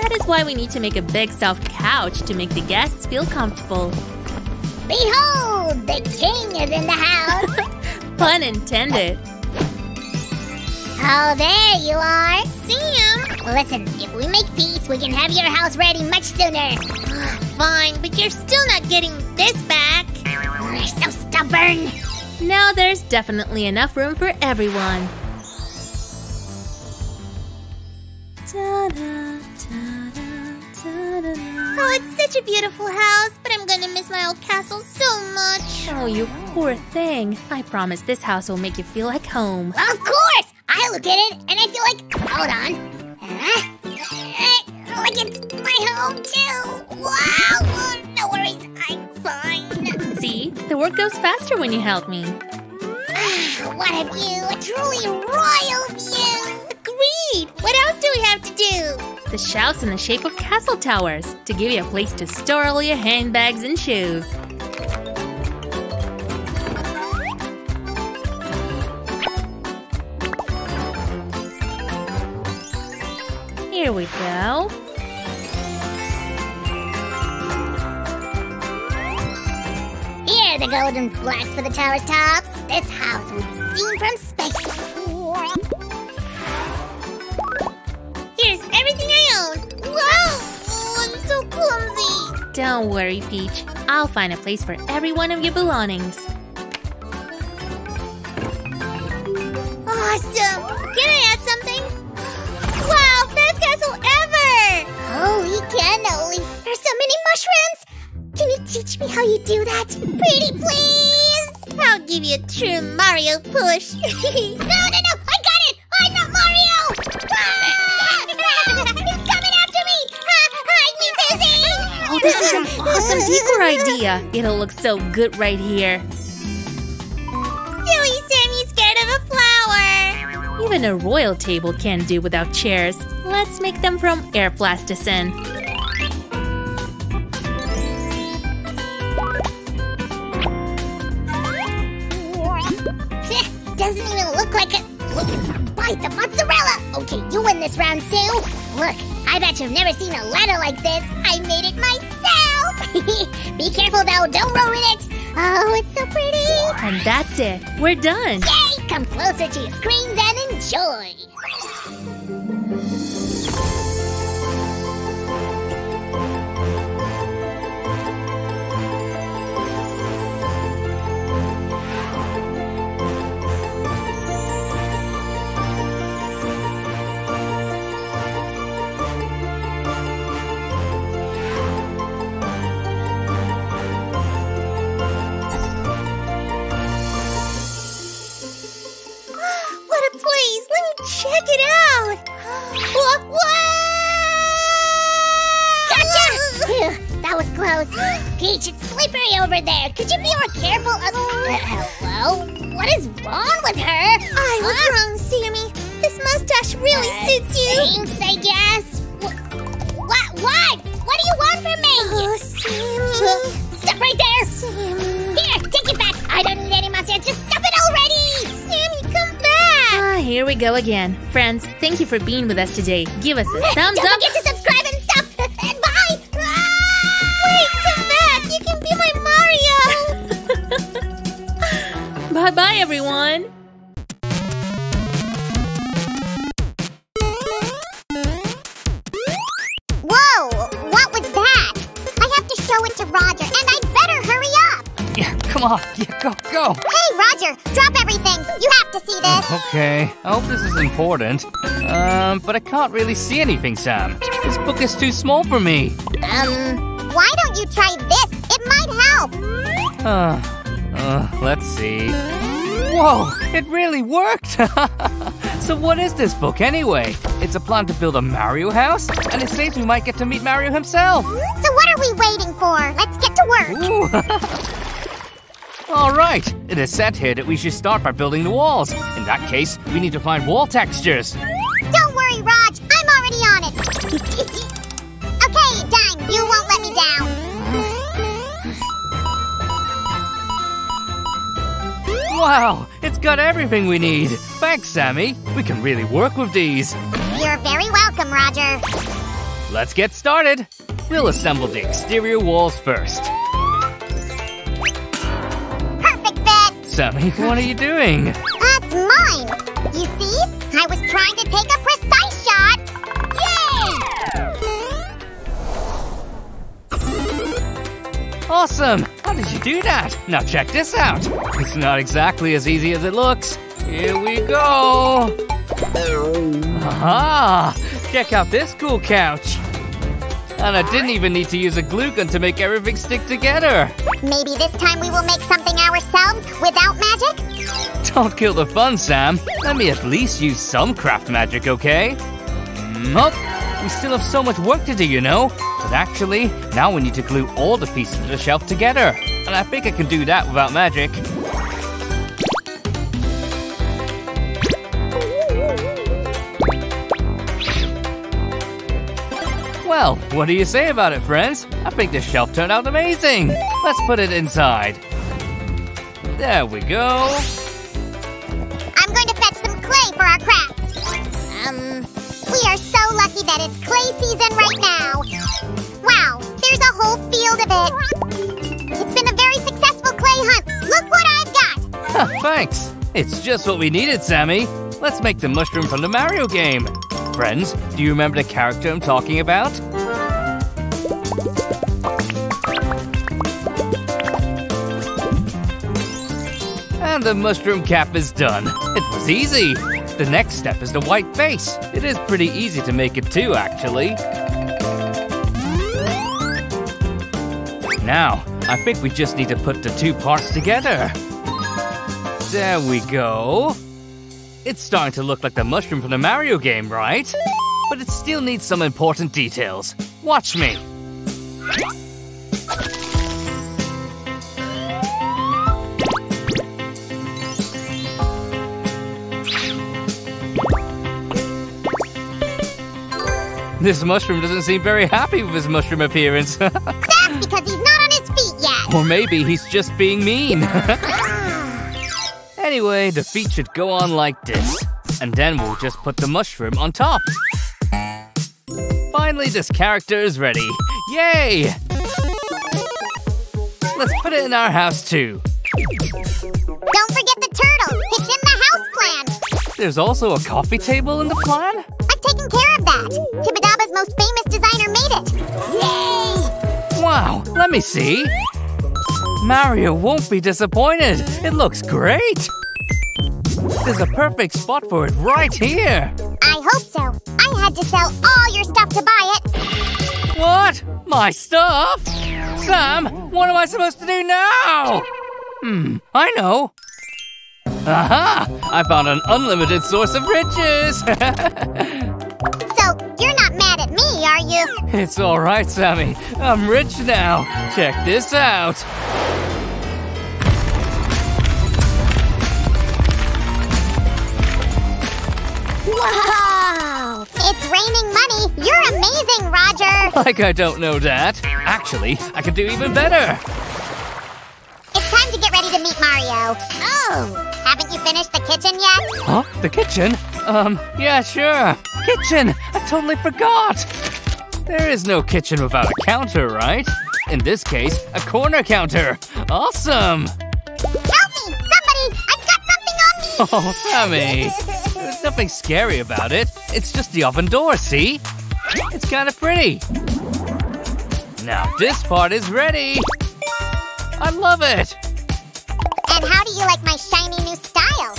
E: That is why we need to make a big soft couch to make the guests feel comfortable.
D: Behold, the king is in the house.
E: Pun intended.
D: Oh, there you are, Sam. Listen, if we make peace, we can have your house ready much sooner. Fine, but you're still not getting this back. You're so stubborn.
E: Now there's definitely enough room for everyone. Ta-da, ta-da, ta-da.
D: Oh, it's such a beautiful house, but I'm gonna miss my old castle so much.
E: Oh, you poor thing. I promise this house will make you feel like home.
D: Of course! I look at it and I feel like, hold on. Huh? Uh, uh, like it's my home too. Wow! No worries, I'm fine.
E: See? The work goes faster when you help me.
D: Ah, what a view! A truly royal view! Agreed! What else do we have to do?
E: The shelves in the shape of castle towers to give you a place to store all your handbags and shoes. Here we go.
D: Here are the golden flags for the tower's tops. This house will be seen from space. Here's everything I own. Wow! Oh, I'm so clumsy.
E: Don't worry, Peach. I'll find a place for every one of your belongings.
D: Awesome! Can I add Holy cannoli! There's so many mushrooms! Can you teach me how you do that? Pretty please! I'll give you a true Mario push. no, no, no! I got it! I'm not Mario! Ah! He's coming after me! Ah, hide me, Susie!
E: Oh, this is an awesome decor idea. It'll look so good right here. Even a royal table can't do without chairs. Let's make them from air plasticine.
D: Doesn't even look like it. Look, bite the mozzarella. Okay, you win this round, Sue. Look, I bet you've never seen a ladder like this. I made it myself. Be careful though, don't ruin it. Oh, it's so pretty.
E: And that's it. We're done.
D: Yay! Come closer to your screens and enjoy. Check it out. What? Gotcha! Phew, that was close. Peach, it's slippery over there. Could you be more careful? Uh, uh, hello? What is wrong with her? I was wrong, Sammy. This mustache really suits you. Thanks, I guess. What? What? What do you want from me? Oh, Sammy. Stop right there. Sammy. Here, take it back. I don't need any mustache. Just
E: here we go again. Friends, thank you for being with us today. Give us a thumbs up.
D: don't forget to subscribe and stuff. and bye. Ah! Wait, come back. You can be my Mario.
E: Bye bye, everyone.
D: Whoa! What was that? I have to show it to Roger, and I'd better hurry up.
H: Yeah, come on. Yeah, go, go.
D: Hey, Roger, drop everything.
H: Okay, I hope this is important. Um, but I can't really see anything, Sam. This book is too small for me.
D: Um, why don't you try this? It might help.
H: Uh, uh, let's see. Whoa, it really worked! so what is this book anyway? It's a plan to build a Mario house, and it says we might get to meet Mario himself.
D: So what are we waiting for? Let's get to work.
H: Ooh. All right, it is said here that we should start by building the walls. In that case, we need to find wall textures.
D: Don't worry, Raj. I'm already on it. okay, Dime, you won't let me down.
H: Wow, it's got everything we need. Thanks, Sammy. We can really work with these.
D: You're very welcome, Roger.
H: Let's get started. We'll assemble the exterior walls first.
D: Perfect fit.
H: Sammy, what are you doing?
D: Mine. You see? I was trying to take a precise shot. Yay!
H: Awesome! How did you do that? Now check this out. It's not exactly as easy as it looks. Here we go. Aha! Check out this cool couch. And I didn't even need to use a glue gun to make everything stick together.
D: Maybe this time we will make something ourselves without magic?
H: Don't kill the fun, Sam. Let me at least use some craft magic, okay? Nope. We still have so much work to do, you know? But actually, now we need to glue all the pieces of the shelf together. And I think I can do that without magic. Well, what do you say about it, friends? I think this shelf turned out amazing. Let's put it inside. There we go.
D: For our crafts. Um, we are so lucky that it's clay season right now. Wow, there's a whole field of it. It's been a very successful clay hunt. Look what I've got.
H: Thanks. It's just what we needed, Sammy. Let's make the mushroom from the Mario game. Friends, do you remember the character I'm talking about? And the mushroom cap is done. It was easy. The next step is the white base. It is pretty easy to make it too, actually. Now, I think we just need to put the two parts together. There we go. It's starting to look like the mushroom from the Mario game, right? But it still needs some important details. Watch me. This mushroom doesn't seem very happy with his mushroom appearance.
D: That's because he's not on his feet yet.
H: or maybe he's just being mean. Anyway, the feet should go on like this. And then we'll just put the mushroom on top. Finally, this character is ready. Yay! Let's put it in our house too.
D: Don't forget the turtle. It's in the house plan.
H: There's also a coffee table in the plan?
D: Most famous designer made it. Yay!
H: Wow, let me see. Mario won't be disappointed. It looks great. There's a perfect spot for it right here.
D: I hope so. I had to sell all your stuff to buy it.
H: What? My stuff? Sam, what am I supposed to do now? Hmm, I know. Aha! I found an unlimited source of riches!
D: me, are you?
H: it's alright, Sammy. I'm rich now. Check this out.
D: Wow! It's raining money. You're amazing. Roger!
H: Like I don't know that. Actually, I can do even better.
D: Time to get ready to meet Mario. Oh, haven't you finished the kitchen yet?
H: Huh? The kitchen? Um, yeah, sure. Kitchen! I totally forgot! There is no kitchen without a counter, right? In this case, a corner counter. Awesome!
D: Help me! Somebody! I've got something on me!
H: Oh, Sammy. There's nothing scary about it. It's just the oven door, see? It's kind of pretty. Now this part is ready. I love it.
D: And how do you like my shiny new style?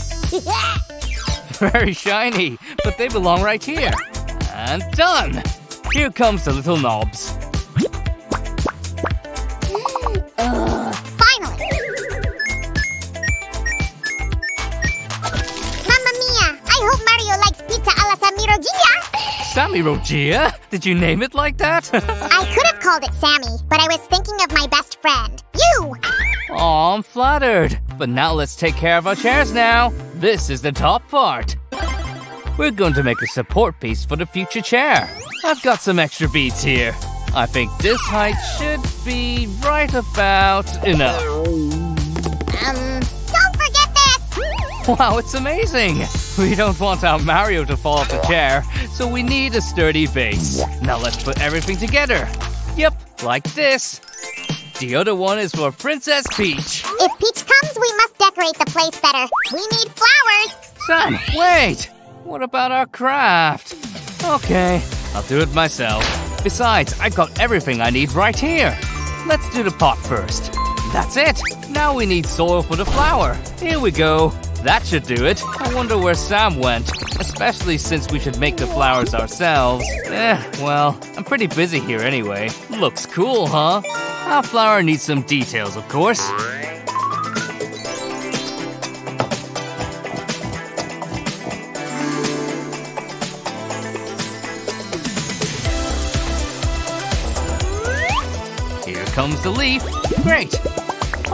H: Very shiny, but they belong right here. And done. Here comes the little knobs.
D: Finally! Mamma mia! I hope Mario likes pizza alla Samirogia!
H: Sammy Rogia? Did you name it like that?
D: I could have called it Sammy, but I was thinking of my best friend. You!
H: Aw, I'm flattered. But now let's take care of our chairs now. This is the top part. We're going to make a support piece for the future chair. I've got some extra beads here. I think this height should be right about enough.
D: Um, don't forget this!
H: Wow, it's amazing! We don't want our Mario to fall off the chair, so we need a sturdy base. Now let's put everything together. Yep, like this. The other one is for Princess Peach.
D: If Peach comes, we must decorate the place better. We need flowers!
H: Son, wait! What about our craft? Okay, I'll do it myself. Besides, I've got everything I need right here. Let's do the pot first. That's it. Now we need soil for the flower. Here we go. That should do it. I wonder where Sam went, especially since we should make the flowers ourselves. Eh, well, I'm pretty busy here anyway. Looks cool, huh? Our flower needs some details, of course. Here comes the leaf. Great.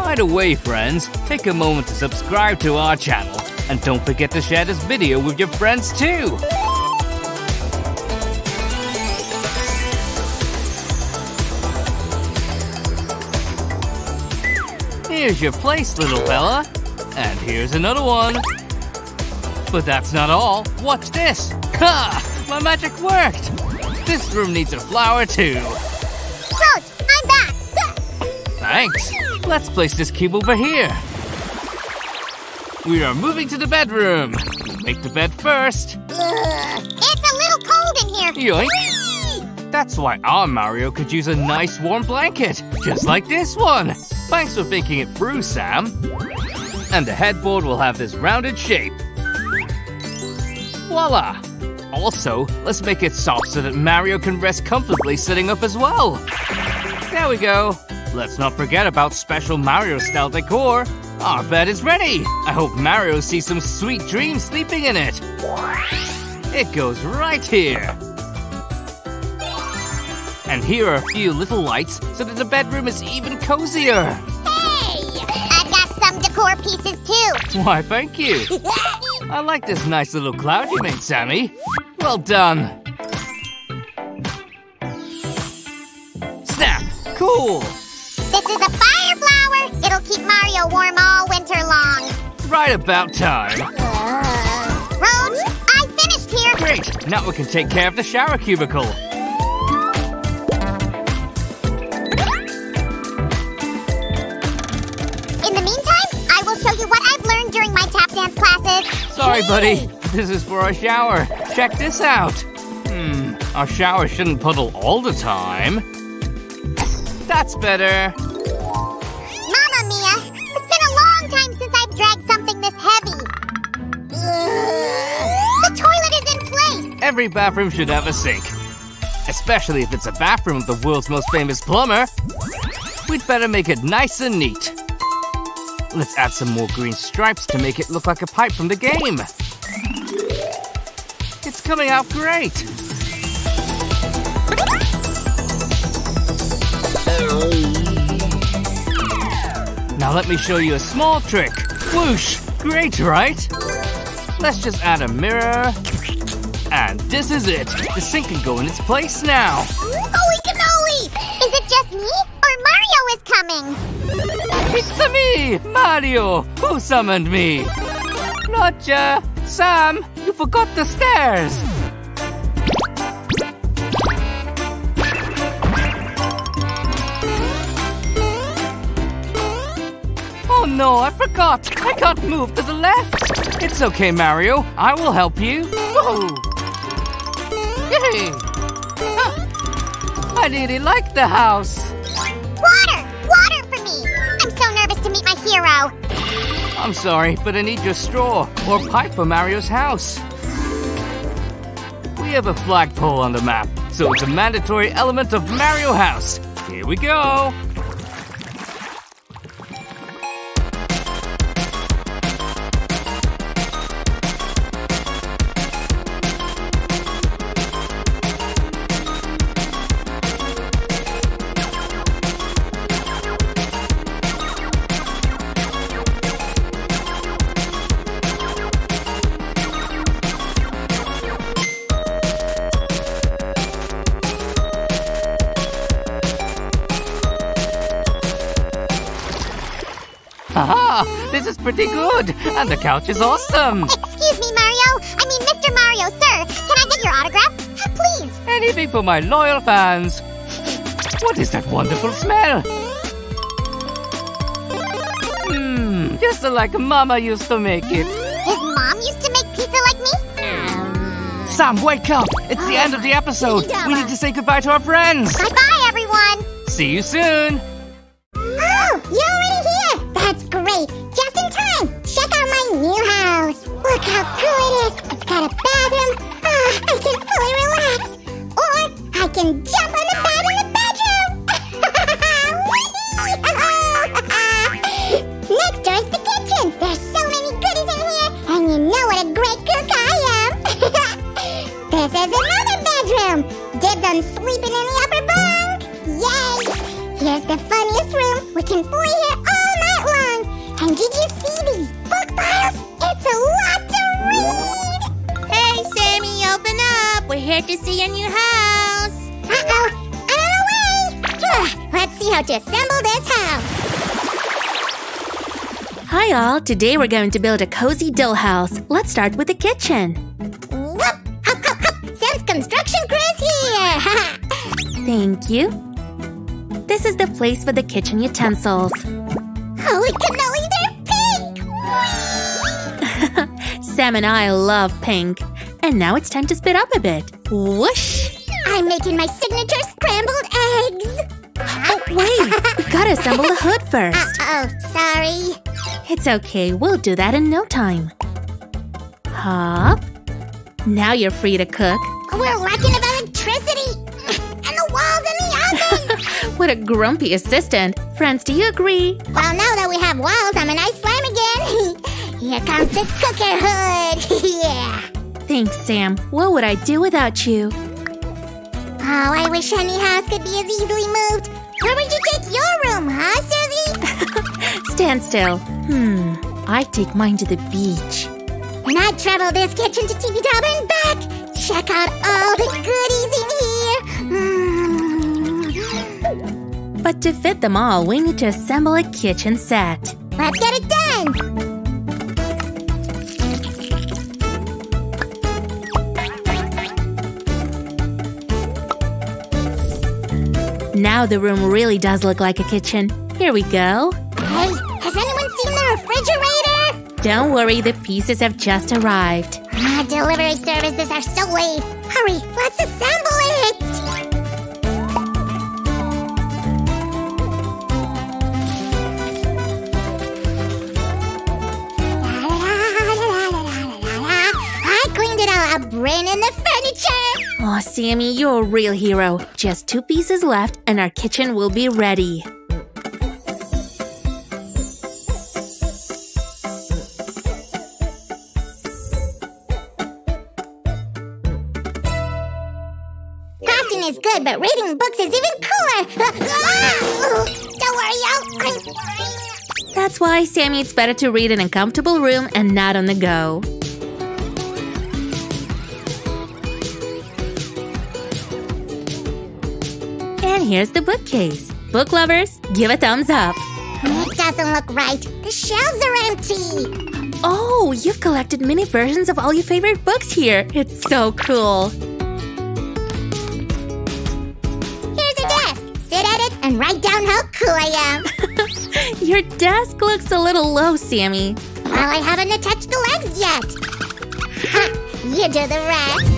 H: By the way, friends, take a moment to subscribe to our channel. And don't forget to share this video with your friends too. Here's your place, little fella. And here's another one. But that's not all. Watch this. Ha! My magic worked. This room needs a flower too.
D: Roach, I'm back!
H: Thanks. Let's place this cube over here. We are moving to the bedroom. Make the bed first.
D: It's a little cold in here!
H: Yoink. That's why our Mario could use a nice warm blanket, just like this one. Thanks for thinking it through, Sam. And the headboard will have this rounded shape. Voila! Also, let's make it soft so that Mario can rest comfortably sitting up as well. There we go. Let's not forget about special Mario-style decor. Our bed is ready. I hope Mario sees some sweet dreams sleeping in it. It goes right here. And here are a few little lights so that the bedroom is even cozier.
D: Hey! I've got some decor pieces too!
H: Why, thank you. I like this nice little cloud you made, Sammy. Well done. Snap! Cool!
D: This is a fire flower! It'll keep Mario warm all winter long.
H: Right about time.
D: Roach, I finished here!
H: Great! Now we can take care of the shower cubicle.
D: In the meantime, I will show you what I've learned during my tap dance classes.
H: Sorry, buddy. This is for our shower. Check this out. Hmm, our shower shouldn't puddle all the time. That's better. Every bathroom should have a sink. Especially if it's a bathroom of the world's most famous plumber. We'd better make it nice and neat. Let's add some more green stripes to make it look like a pipe from the game. It's coming out great. Now let me show you a small trick. Whoosh! Great, right? Let's just add a mirror And this is it. The sink can go in its place now.
D: Holy cannoli! Is it just me? Or Mario is coming?
H: It's me, Mario. Who summoned me? Not ya. Sam, you forgot the stairs. Oh no, I forgot. I can't move to the left. It's okay, Mario. I will help you. Whoa. Yay. Huh. I really like the house.
D: Water! Water for me! I'm so nervous to meet my hero.
H: I'm sorry, but I need your straw or pipe for Mario's house. We have a flagpole on the map, so it's a mandatory element of Mario House. Here we go. Pretty good, and the couch is awesome.
D: Excuse me, Mario. I mean, Mr. Mario, sir. Can I get your autograph? Uh, Please.
H: Anything for my loyal fans. What is that wonderful smell? Mmm, just like Mama used to make it.
D: His mom used to make pizza like me?
H: Sam, wake up! It's the end of the episode. We need to say goodbye to our friends.
D: Bye-bye, everyone.
H: See you soon.
E: Today we're going to build a cozy doll house. Let's start with the kitchen.
D: Whoop, hop, hop, hop. Sam's construction crew's here.
E: Thank you. This is the place for the kitchen utensils.
D: Oh, Holy cannoli, they're pink.
E: Sam and I love pink. And now it's time to spit up a bit. Whoosh!
D: I'm making my signature scrambled eggs.
E: Oh, wait! We gotta assemble the hood first.
D: Uh-oh, sorry.
E: It's okay, we'll do that in no time. Hop. Now you're free to cook.
D: We're lacking of electricity. And the walls in the oven.
E: What a grumpy assistant. Friends, do you agree?
D: well, now that we have walls, I'm a nice slime again. Here comes the cooker hood. yeah.
E: Thanks, Sam. What would I do without you?
D: Oh, I wish any house could be as easily moved. Where would you take your room, huh, Susie?
E: Stand still. Hmm. I'd take mine to the beach.
D: And I'd travel this kitchen to TV Top and back. Check out all the goodies in here. Mm.
E: But to fit them all, we need to assemble a kitchen set.
D: Let's get it done.
E: Now the room really does look like a kitchen. Here we go.
D: Hey,
E: Don't worry, the pieces have just arrived.
D: Ah, delivery services are so late. Hurry, let's assemble it. I cleaned it all up, bringing in the furniture.
E: Oh, Sammy, you're a real hero. Just two pieces left, and our kitchen will be ready.
D: but reading books is even cooler! Don't worry! I'm fine!
E: That's why, Sammy, it's better to read in a comfortable room and not on the go. And here's the bookcase. Book lovers, give a thumbs up!
D: It doesn't look right. The shelves are empty.
E: Oh, you've collected mini versions of all your favorite books here. It's so cool.
D: And write down how cool I am.
E: Your desk looks a little low, Sammy.
D: well, I haven't attached the legs yet. Ha! You do the rest.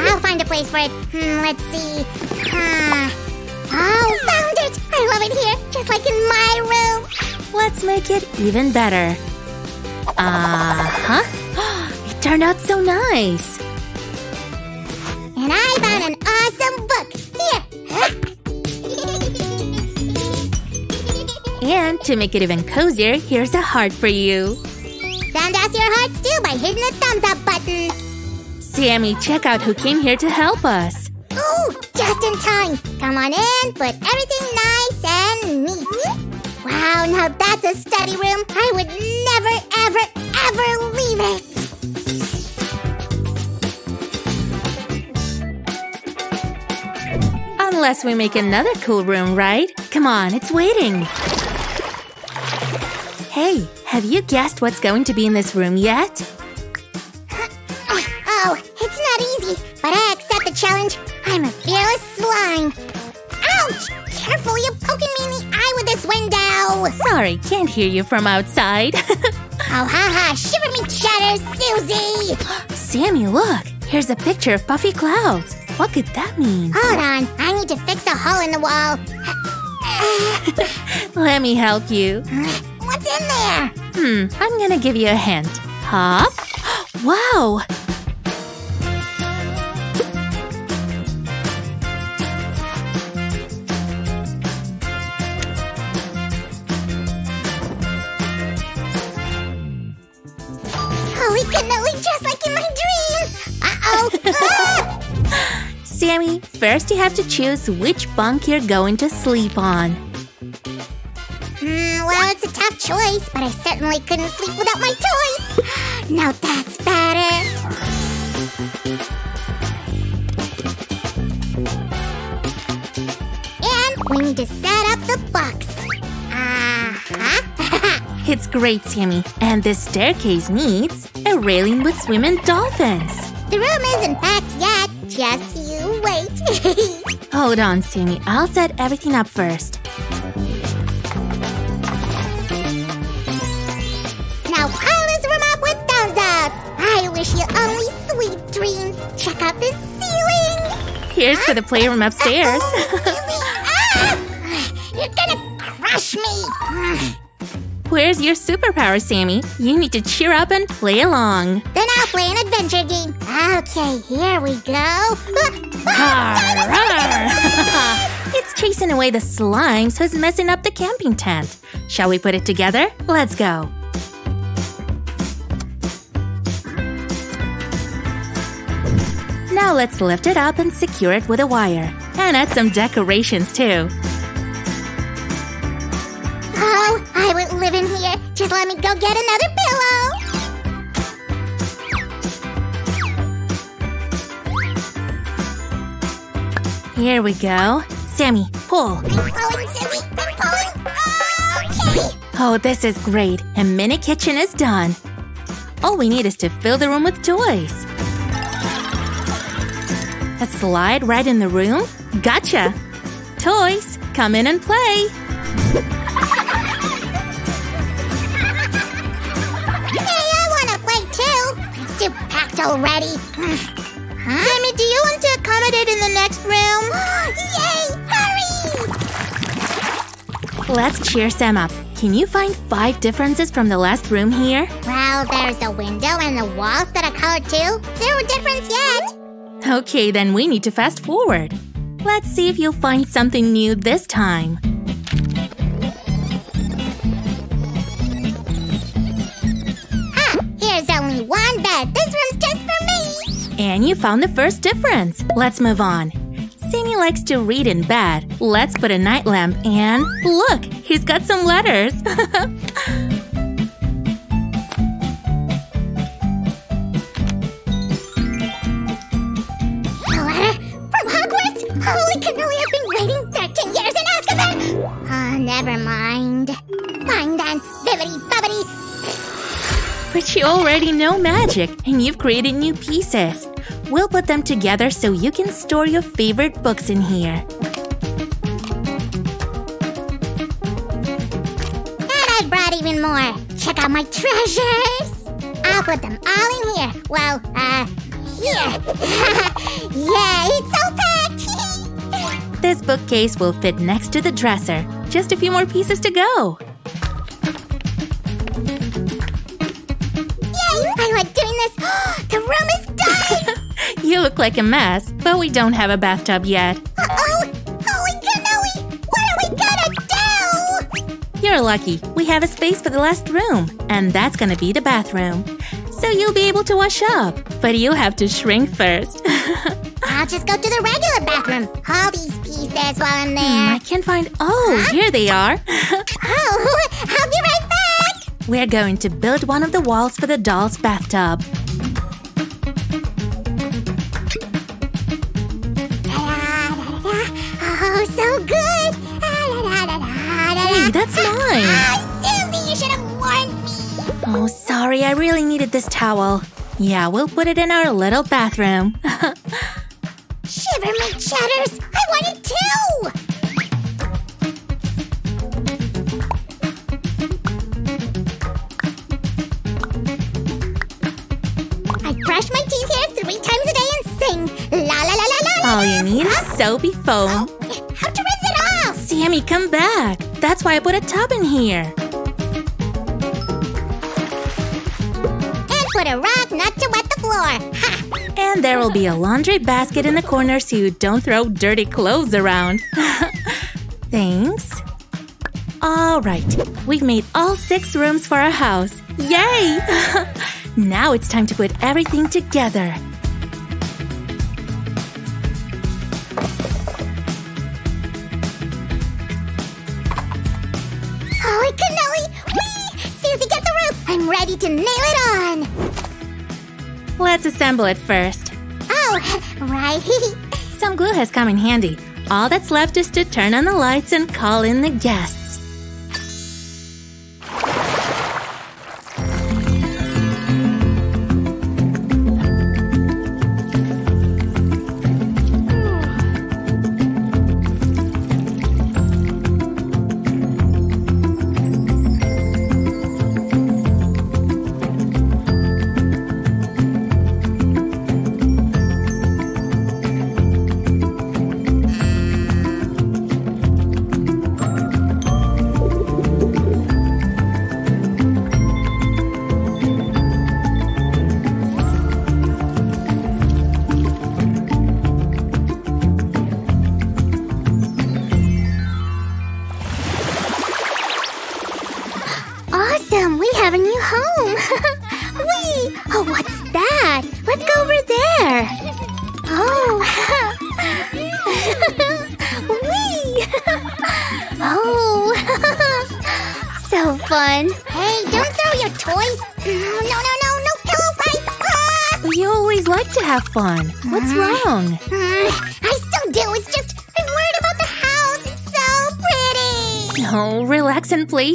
D: I'll find a place for it. Hmm, let's see. Huh. Oh, found it! I love it here, just like in my room.
E: Let's make it even better. Uh-huh. It turned out so nice.
D: And I found an awesome book. Here.
E: And to make it even cozier, here's a heart for you.
D: Send us your hearts too by hitting the thumbs up button.
E: Sammy, check out who came here to help us.
D: Ooh, just in time. Come on in, put everything nice and neat. Wow, now that's a study room. I would never, ever, ever leave it.
E: Unless we make another cool room, right? Come on, it's waiting. Hey, have you guessed what's going to be in this room yet?
D: Oh, oh, it's not easy, but I accept the challenge. I'm a fearless slime. Ouch! Careful, you're poking me in the eye with this window.
E: Sorry, can't hear you from outside.
D: Oh, ha ha! Shiver me chatters, Susie!
E: Sammy, look! Here's a picture of puffy clouds. What could that mean?
D: Hold on, I need to fix a hole in the wall.
E: Let me help you.
D: What's in there?
E: Hmm, I'm gonna give you a hint. Hop. Wow!
D: Holy cannoli, just like in my dream! Uh-oh!
E: Sammy, first you have to choose which bunk you're going to sleep on.
D: Hmm, well, it's a tough choice, but I certainly couldn't sleep without my toys! Now that's better! And we need to set up the box. Uh-huh.
E: It's great, Sammy. And this staircase needs a railing with swimming dolphins.
D: the room isn't packed yet. Just you wait.
E: Hold on, Sammy. I'll set everything up first.
D: Now pile this room up with thumbs up. I wish you only sweet dreams. Check out this ceiling.
E: Here's for the playroom upstairs.
D: Oh, ah! You're gonna crush me.
E: Where's your superpower, Sammy? You need to cheer up and play along.
D: Then I'll play an adventure game. Okay, here we go.
E: Arr, arr. it's chasing away the slimes who's messing up the camping tent. Shall we put it together? Let's go. Now let's lift it up and secure it with a wire. And add some decorations too.
D: I would live in here. Just let me go get another pillow.
E: Here we go. Sammy, pull.
D: I'm pulling, Susie. I'm pulling. Okay.
E: Oh, this is great. A mini kitchen is done. All we need is to fill the room with toys. A slide right in the room? Gotcha! Toys, come in and play!
D: already. Huh? Sammy, do you want to accommodate in the next room? Yay! Hurry!
E: Let's cheer Sam up. Can you find five differences from the last room here?
D: Well, there's a window and the walls that are colored too. Zero difference yet.
E: Okay, then we need to fast forward. Let's see if you'll find something new this time.
D: Ha! Here's only one bed. This
E: and you found the first difference. Let's move on. Sammy likes to read in bed. Let's put a night lamp and… Look! He's got some letters! Letter
D: From Hogwarts? Holy cannoli, I've been waiting 13 years in Azkaban! Ah, uh, never mind. Fine then, bibbity bobbity.
E: But you already know magic, and you've created new pieces. We'll put them together so you can store your favorite books in here.
D: And I brought even more. Check out my treasures. I'll put them all in here. Well, uh, here. yeah, it's all packed.
E: This bookcase will fit next to the dresser. Just a few more pieces to go.
D: Yay! I like doing this. the room is.
E: You look like a mess, but we don't have a bathtub yet.
D: Uh-oh! Holy cannoli! What are we gonna do?
E: You're lucky. We have a space for the last room, and that's gonna be the bathroom. So you'll be able to wash up, but you'll have to shrink first.
D: I'll just go to the regular bathroom. All these pieces while I'm there.
E: Hmm, I can't find. Oh, here they are.
D: Oh, I'll be right back.
E: We're going to build one of the walls for the doll's bathtub. Mine.
D: Ah, Susie, you should have warned me.
E: Oh, sorry, I really needed this towel. Yeah, we'll put it in our little bathroom.
D: Shiver me chatters. I want it too. I brush my teeth here three times a day and sing la la la la la.
E: All you need is soapy foam.
D: How
E: Sammy, come back. That's why I put a tub in here.
D: And put a rock not to wet the floor. Ha!
E: And there will be a laundry basket in the corner so you don't throw dirty clothes around. Thanks. All right, we've made all six rooms for our house. Yay! now it's time to put everything together.
D: To nail it on!
E: Let's assemble it first.
D: Oh, right.
E: Some glue has come in handy. All that's left is to turn on the lights and call in the guests.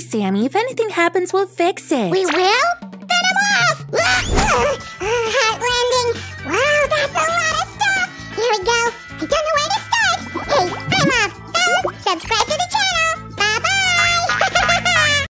E: Sammy. If anything happens, we'll fix it.
D: We?